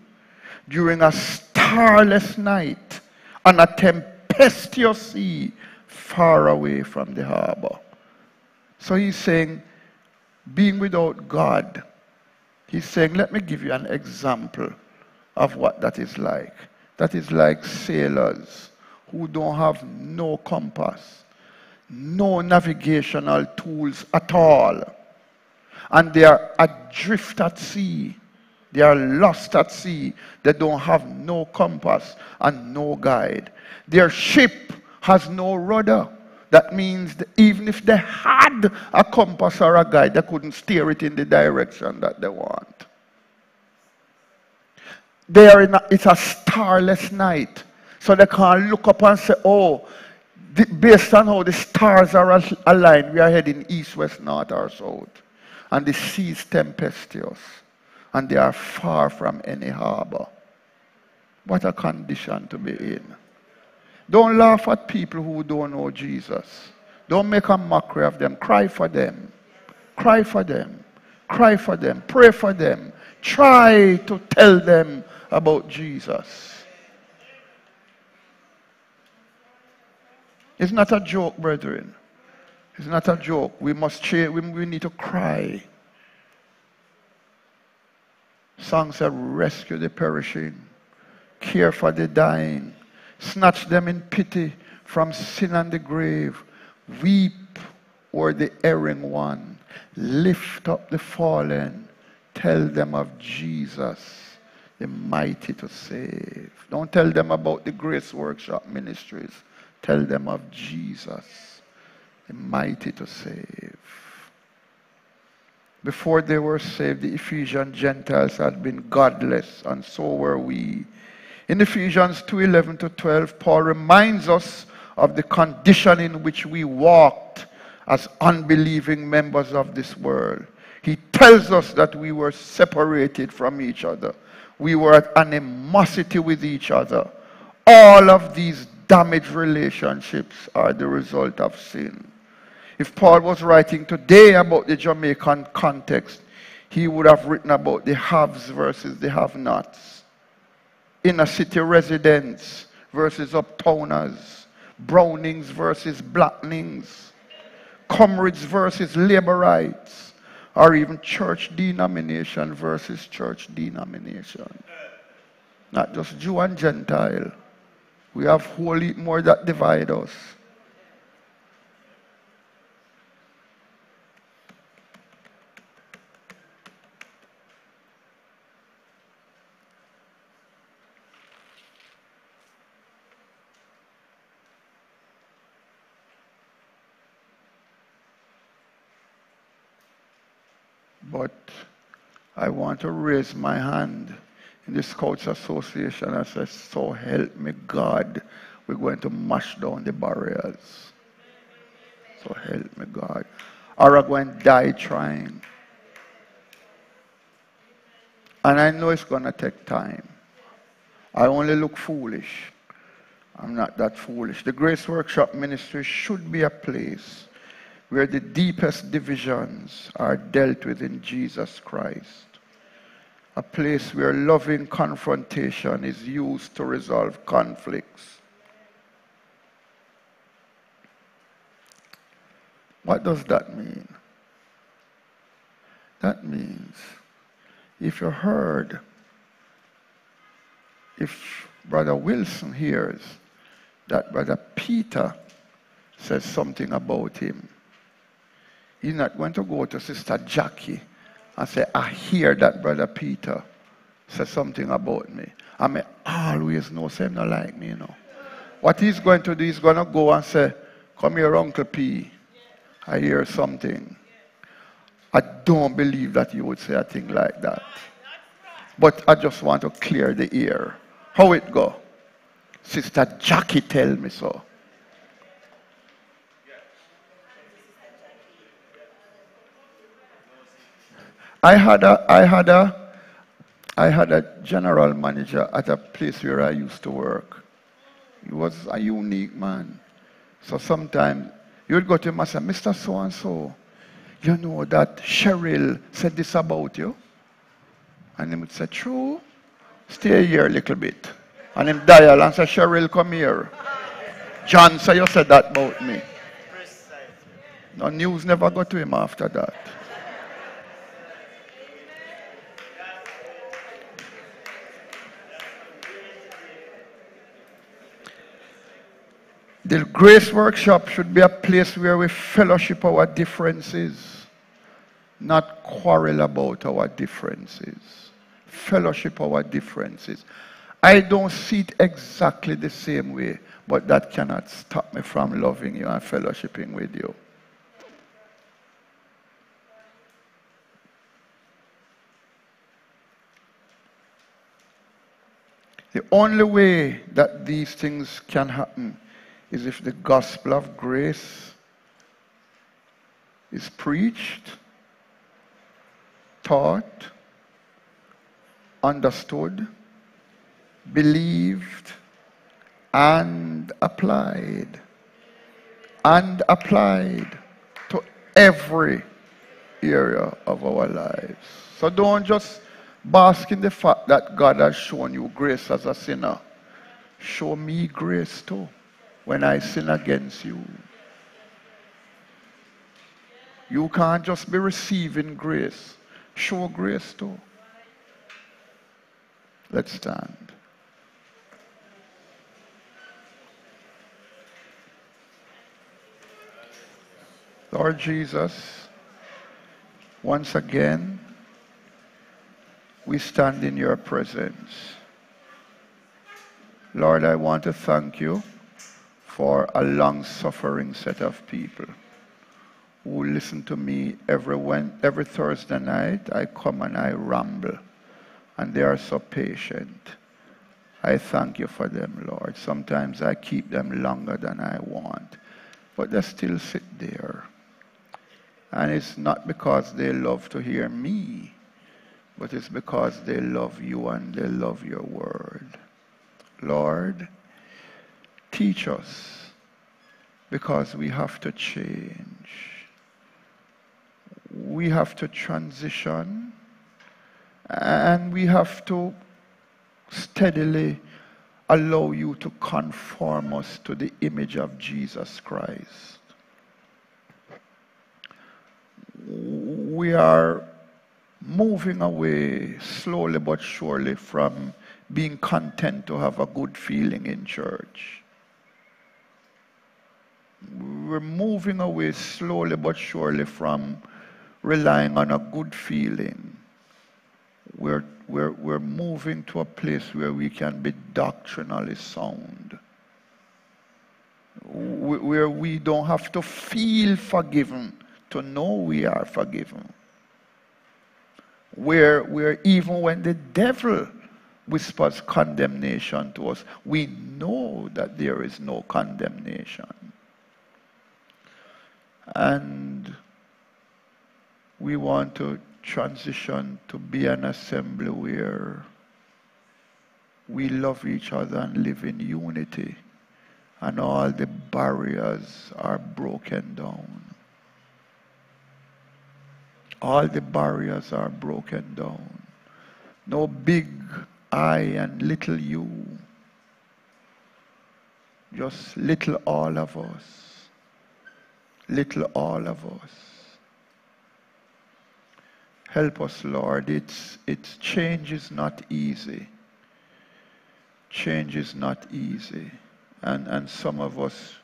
during a starless night on a tempestuous sea far away from the harbor. So he's saying, being without God, he's saying, let me give you an example of what that is like. That is like sailors who don't have no compass, no navigational tools at all, and they are adrift at sea. They are lost at sea. They don't have no compass and no guide. Their ship has no rudder. That means that even if they had a compass or a guide, they couldn't steer it in the direction that they want. They are in a, it's a starless night. So they can't look up and say, oh, based on how the stars are aligned, we are heading east, west, north, or south. And the sea is tempestuous. And they are far from any harbor. What a condition to be in. Don't laugh at people who don't know Jesus. Don't make a mockery of them. Cry for them. Cry for them. Cry for them. Pray for them. Try to tell them about Jesus. It's not a joke, brethren. It's not a joke. We must cheer. We, we need to cry. Song said, rescue the perishing, care for the dying, snatch them in pity from sin and the grave, weep o'er the erring one, lift up the fallen, tell them of Jesus, the mighty to save. Don't tell them about the Grace Workshop ministries. Tell them of Jesus, the mighty to save. Before they were saved, the Ephesian Gentiles had been godless, and so were we. In Ephesians 2 11 to 12, Paul reminds us of the condition in which we walked as unbelieving members of this world. He tells us that we were separated from each other, we were at animosity with each other. All of these damaged relationships are the result of sin. If Paul was writing today about the Jamaican context, he would have written about the haves versus the have nots, inner city residents versus uptowners, brownings versus blacklings, comrades versus laborites, or even church denomination versus church denomination. Not just Jew and Gentile. We have holy more that divide us. But I want to raise my hand in the Scouts Association. I said, so help me God, we're going to mash down the barriers. So help me God. Or I'm going to die trying. And I know it's going to take time. I only look foolish. I'm not that foolish. The Grace Workshop Ministry should be a place where the deepest divisions are dealt with in Jesus Christ a place where loving confrontation is used to resolve conflicts. What does that mean? That means if you heard, if Brother Wilson hears that Brother Peter says something about him, he's not going to go to Sister Jackie and say, I hear that Brother Peter said something about me. I may always know, say, not like me, you know. What he's going to do, he's going to go and say, Come here, Uncle P. I hear something. I don't believe that you would say a thing like that. But I just want to clear the air. How it go? Sister Jackie tell me so. I had a, I had a, I had a general manager at a place where I used to work. He was a unique man. So sometimes you would go to him and say, Mr. So and so, you know that Cheryl said this about you? And he would say, True. Stay here a little bit. And him dial and say, Cheryl, come here. John, so you said that about me. No news never got to him after that. The grace workshop should be a place where we fellowship our differences, not quarrel about our differences. Fellowship our differences. I don't see it exactly the same way, but that cannot stop me from loving you and fellowshipping with you. The only way that these things can happen is if the gospel of grace is preached, taught, understood, believed, and applied. And applied to every area of our lives. So don't just bask in the fact that God has shown you grace as a sinner. Show me grace too when I sin against you. You can't just be receiving grace. Show grace too. Let's stand. Lord Jesus, once again, we stand in your presence. Lord, I want to thank you for a long suffering set of people who listen to me every, when, every Thursday night. I come and I ramble, and they are so patient. I thank you for them, Lord. Sometimes I keep them longer than I want, but they still sit there. And it's not because they love to hear me, but it's because they love you and they love your word. Lord, Teach us because we have to change. We have to transition and we have to steadily allow you to conform us to the image of Jesus Christ. We are moving away slowly but surely from being content to have a good feeling in church we're moving away slowly but surely from relying on a good feeling. We're, we're, we're moving to a place where we can be doctrinally sound. Where we don't have to feel forgiven to know we are forgiven. Where, where even when the devil whispers condemnation to us, we know that there is no condemnation. And we want to transition to be an assembly where we love each other and live in unity and all the barriers are broken down. All the barriers are broken down. No big I and little you. Just little all of us little all of us. Help us, Lord. It's, it's change is not easy. Change is not easy. And, and some of us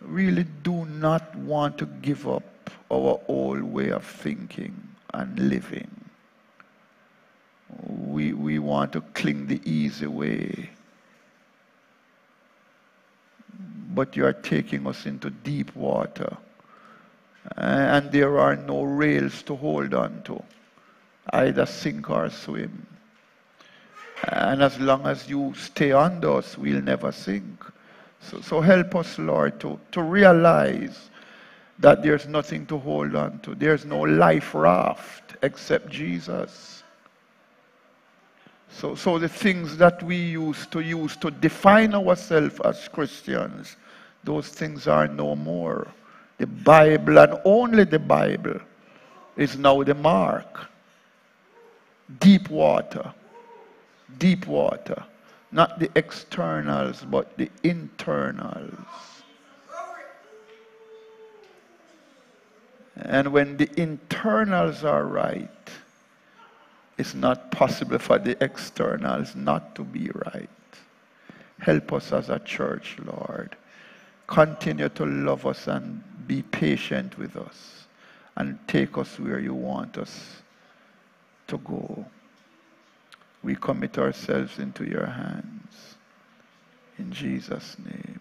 really do not want to give up our old way of thinking and living. We, we want to cling the easy way. But you are taking us into deep water Eh, and there are no rails to hold on to, either sink or swim. Eh, and as long as you stay on us, we'll never sink. So, so help us, Lord, to, to realize that there's nothing to hold on to. There's no life raft except Jesus. So, so the things that we used to use to define ourselves as Christians, those things are no more. The Bible and only the Bible is now the mark. Deep water. Deep water. Not the externals, but the internals. And when the internals are right, it's not possible for the externals not to be right. Help us as a church, Lord. Continue to love us and be patient with us and take us where you want us to go. We commit ourselves into your hands. In Jesus' name.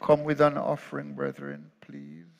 Come with an offering, brethren, please.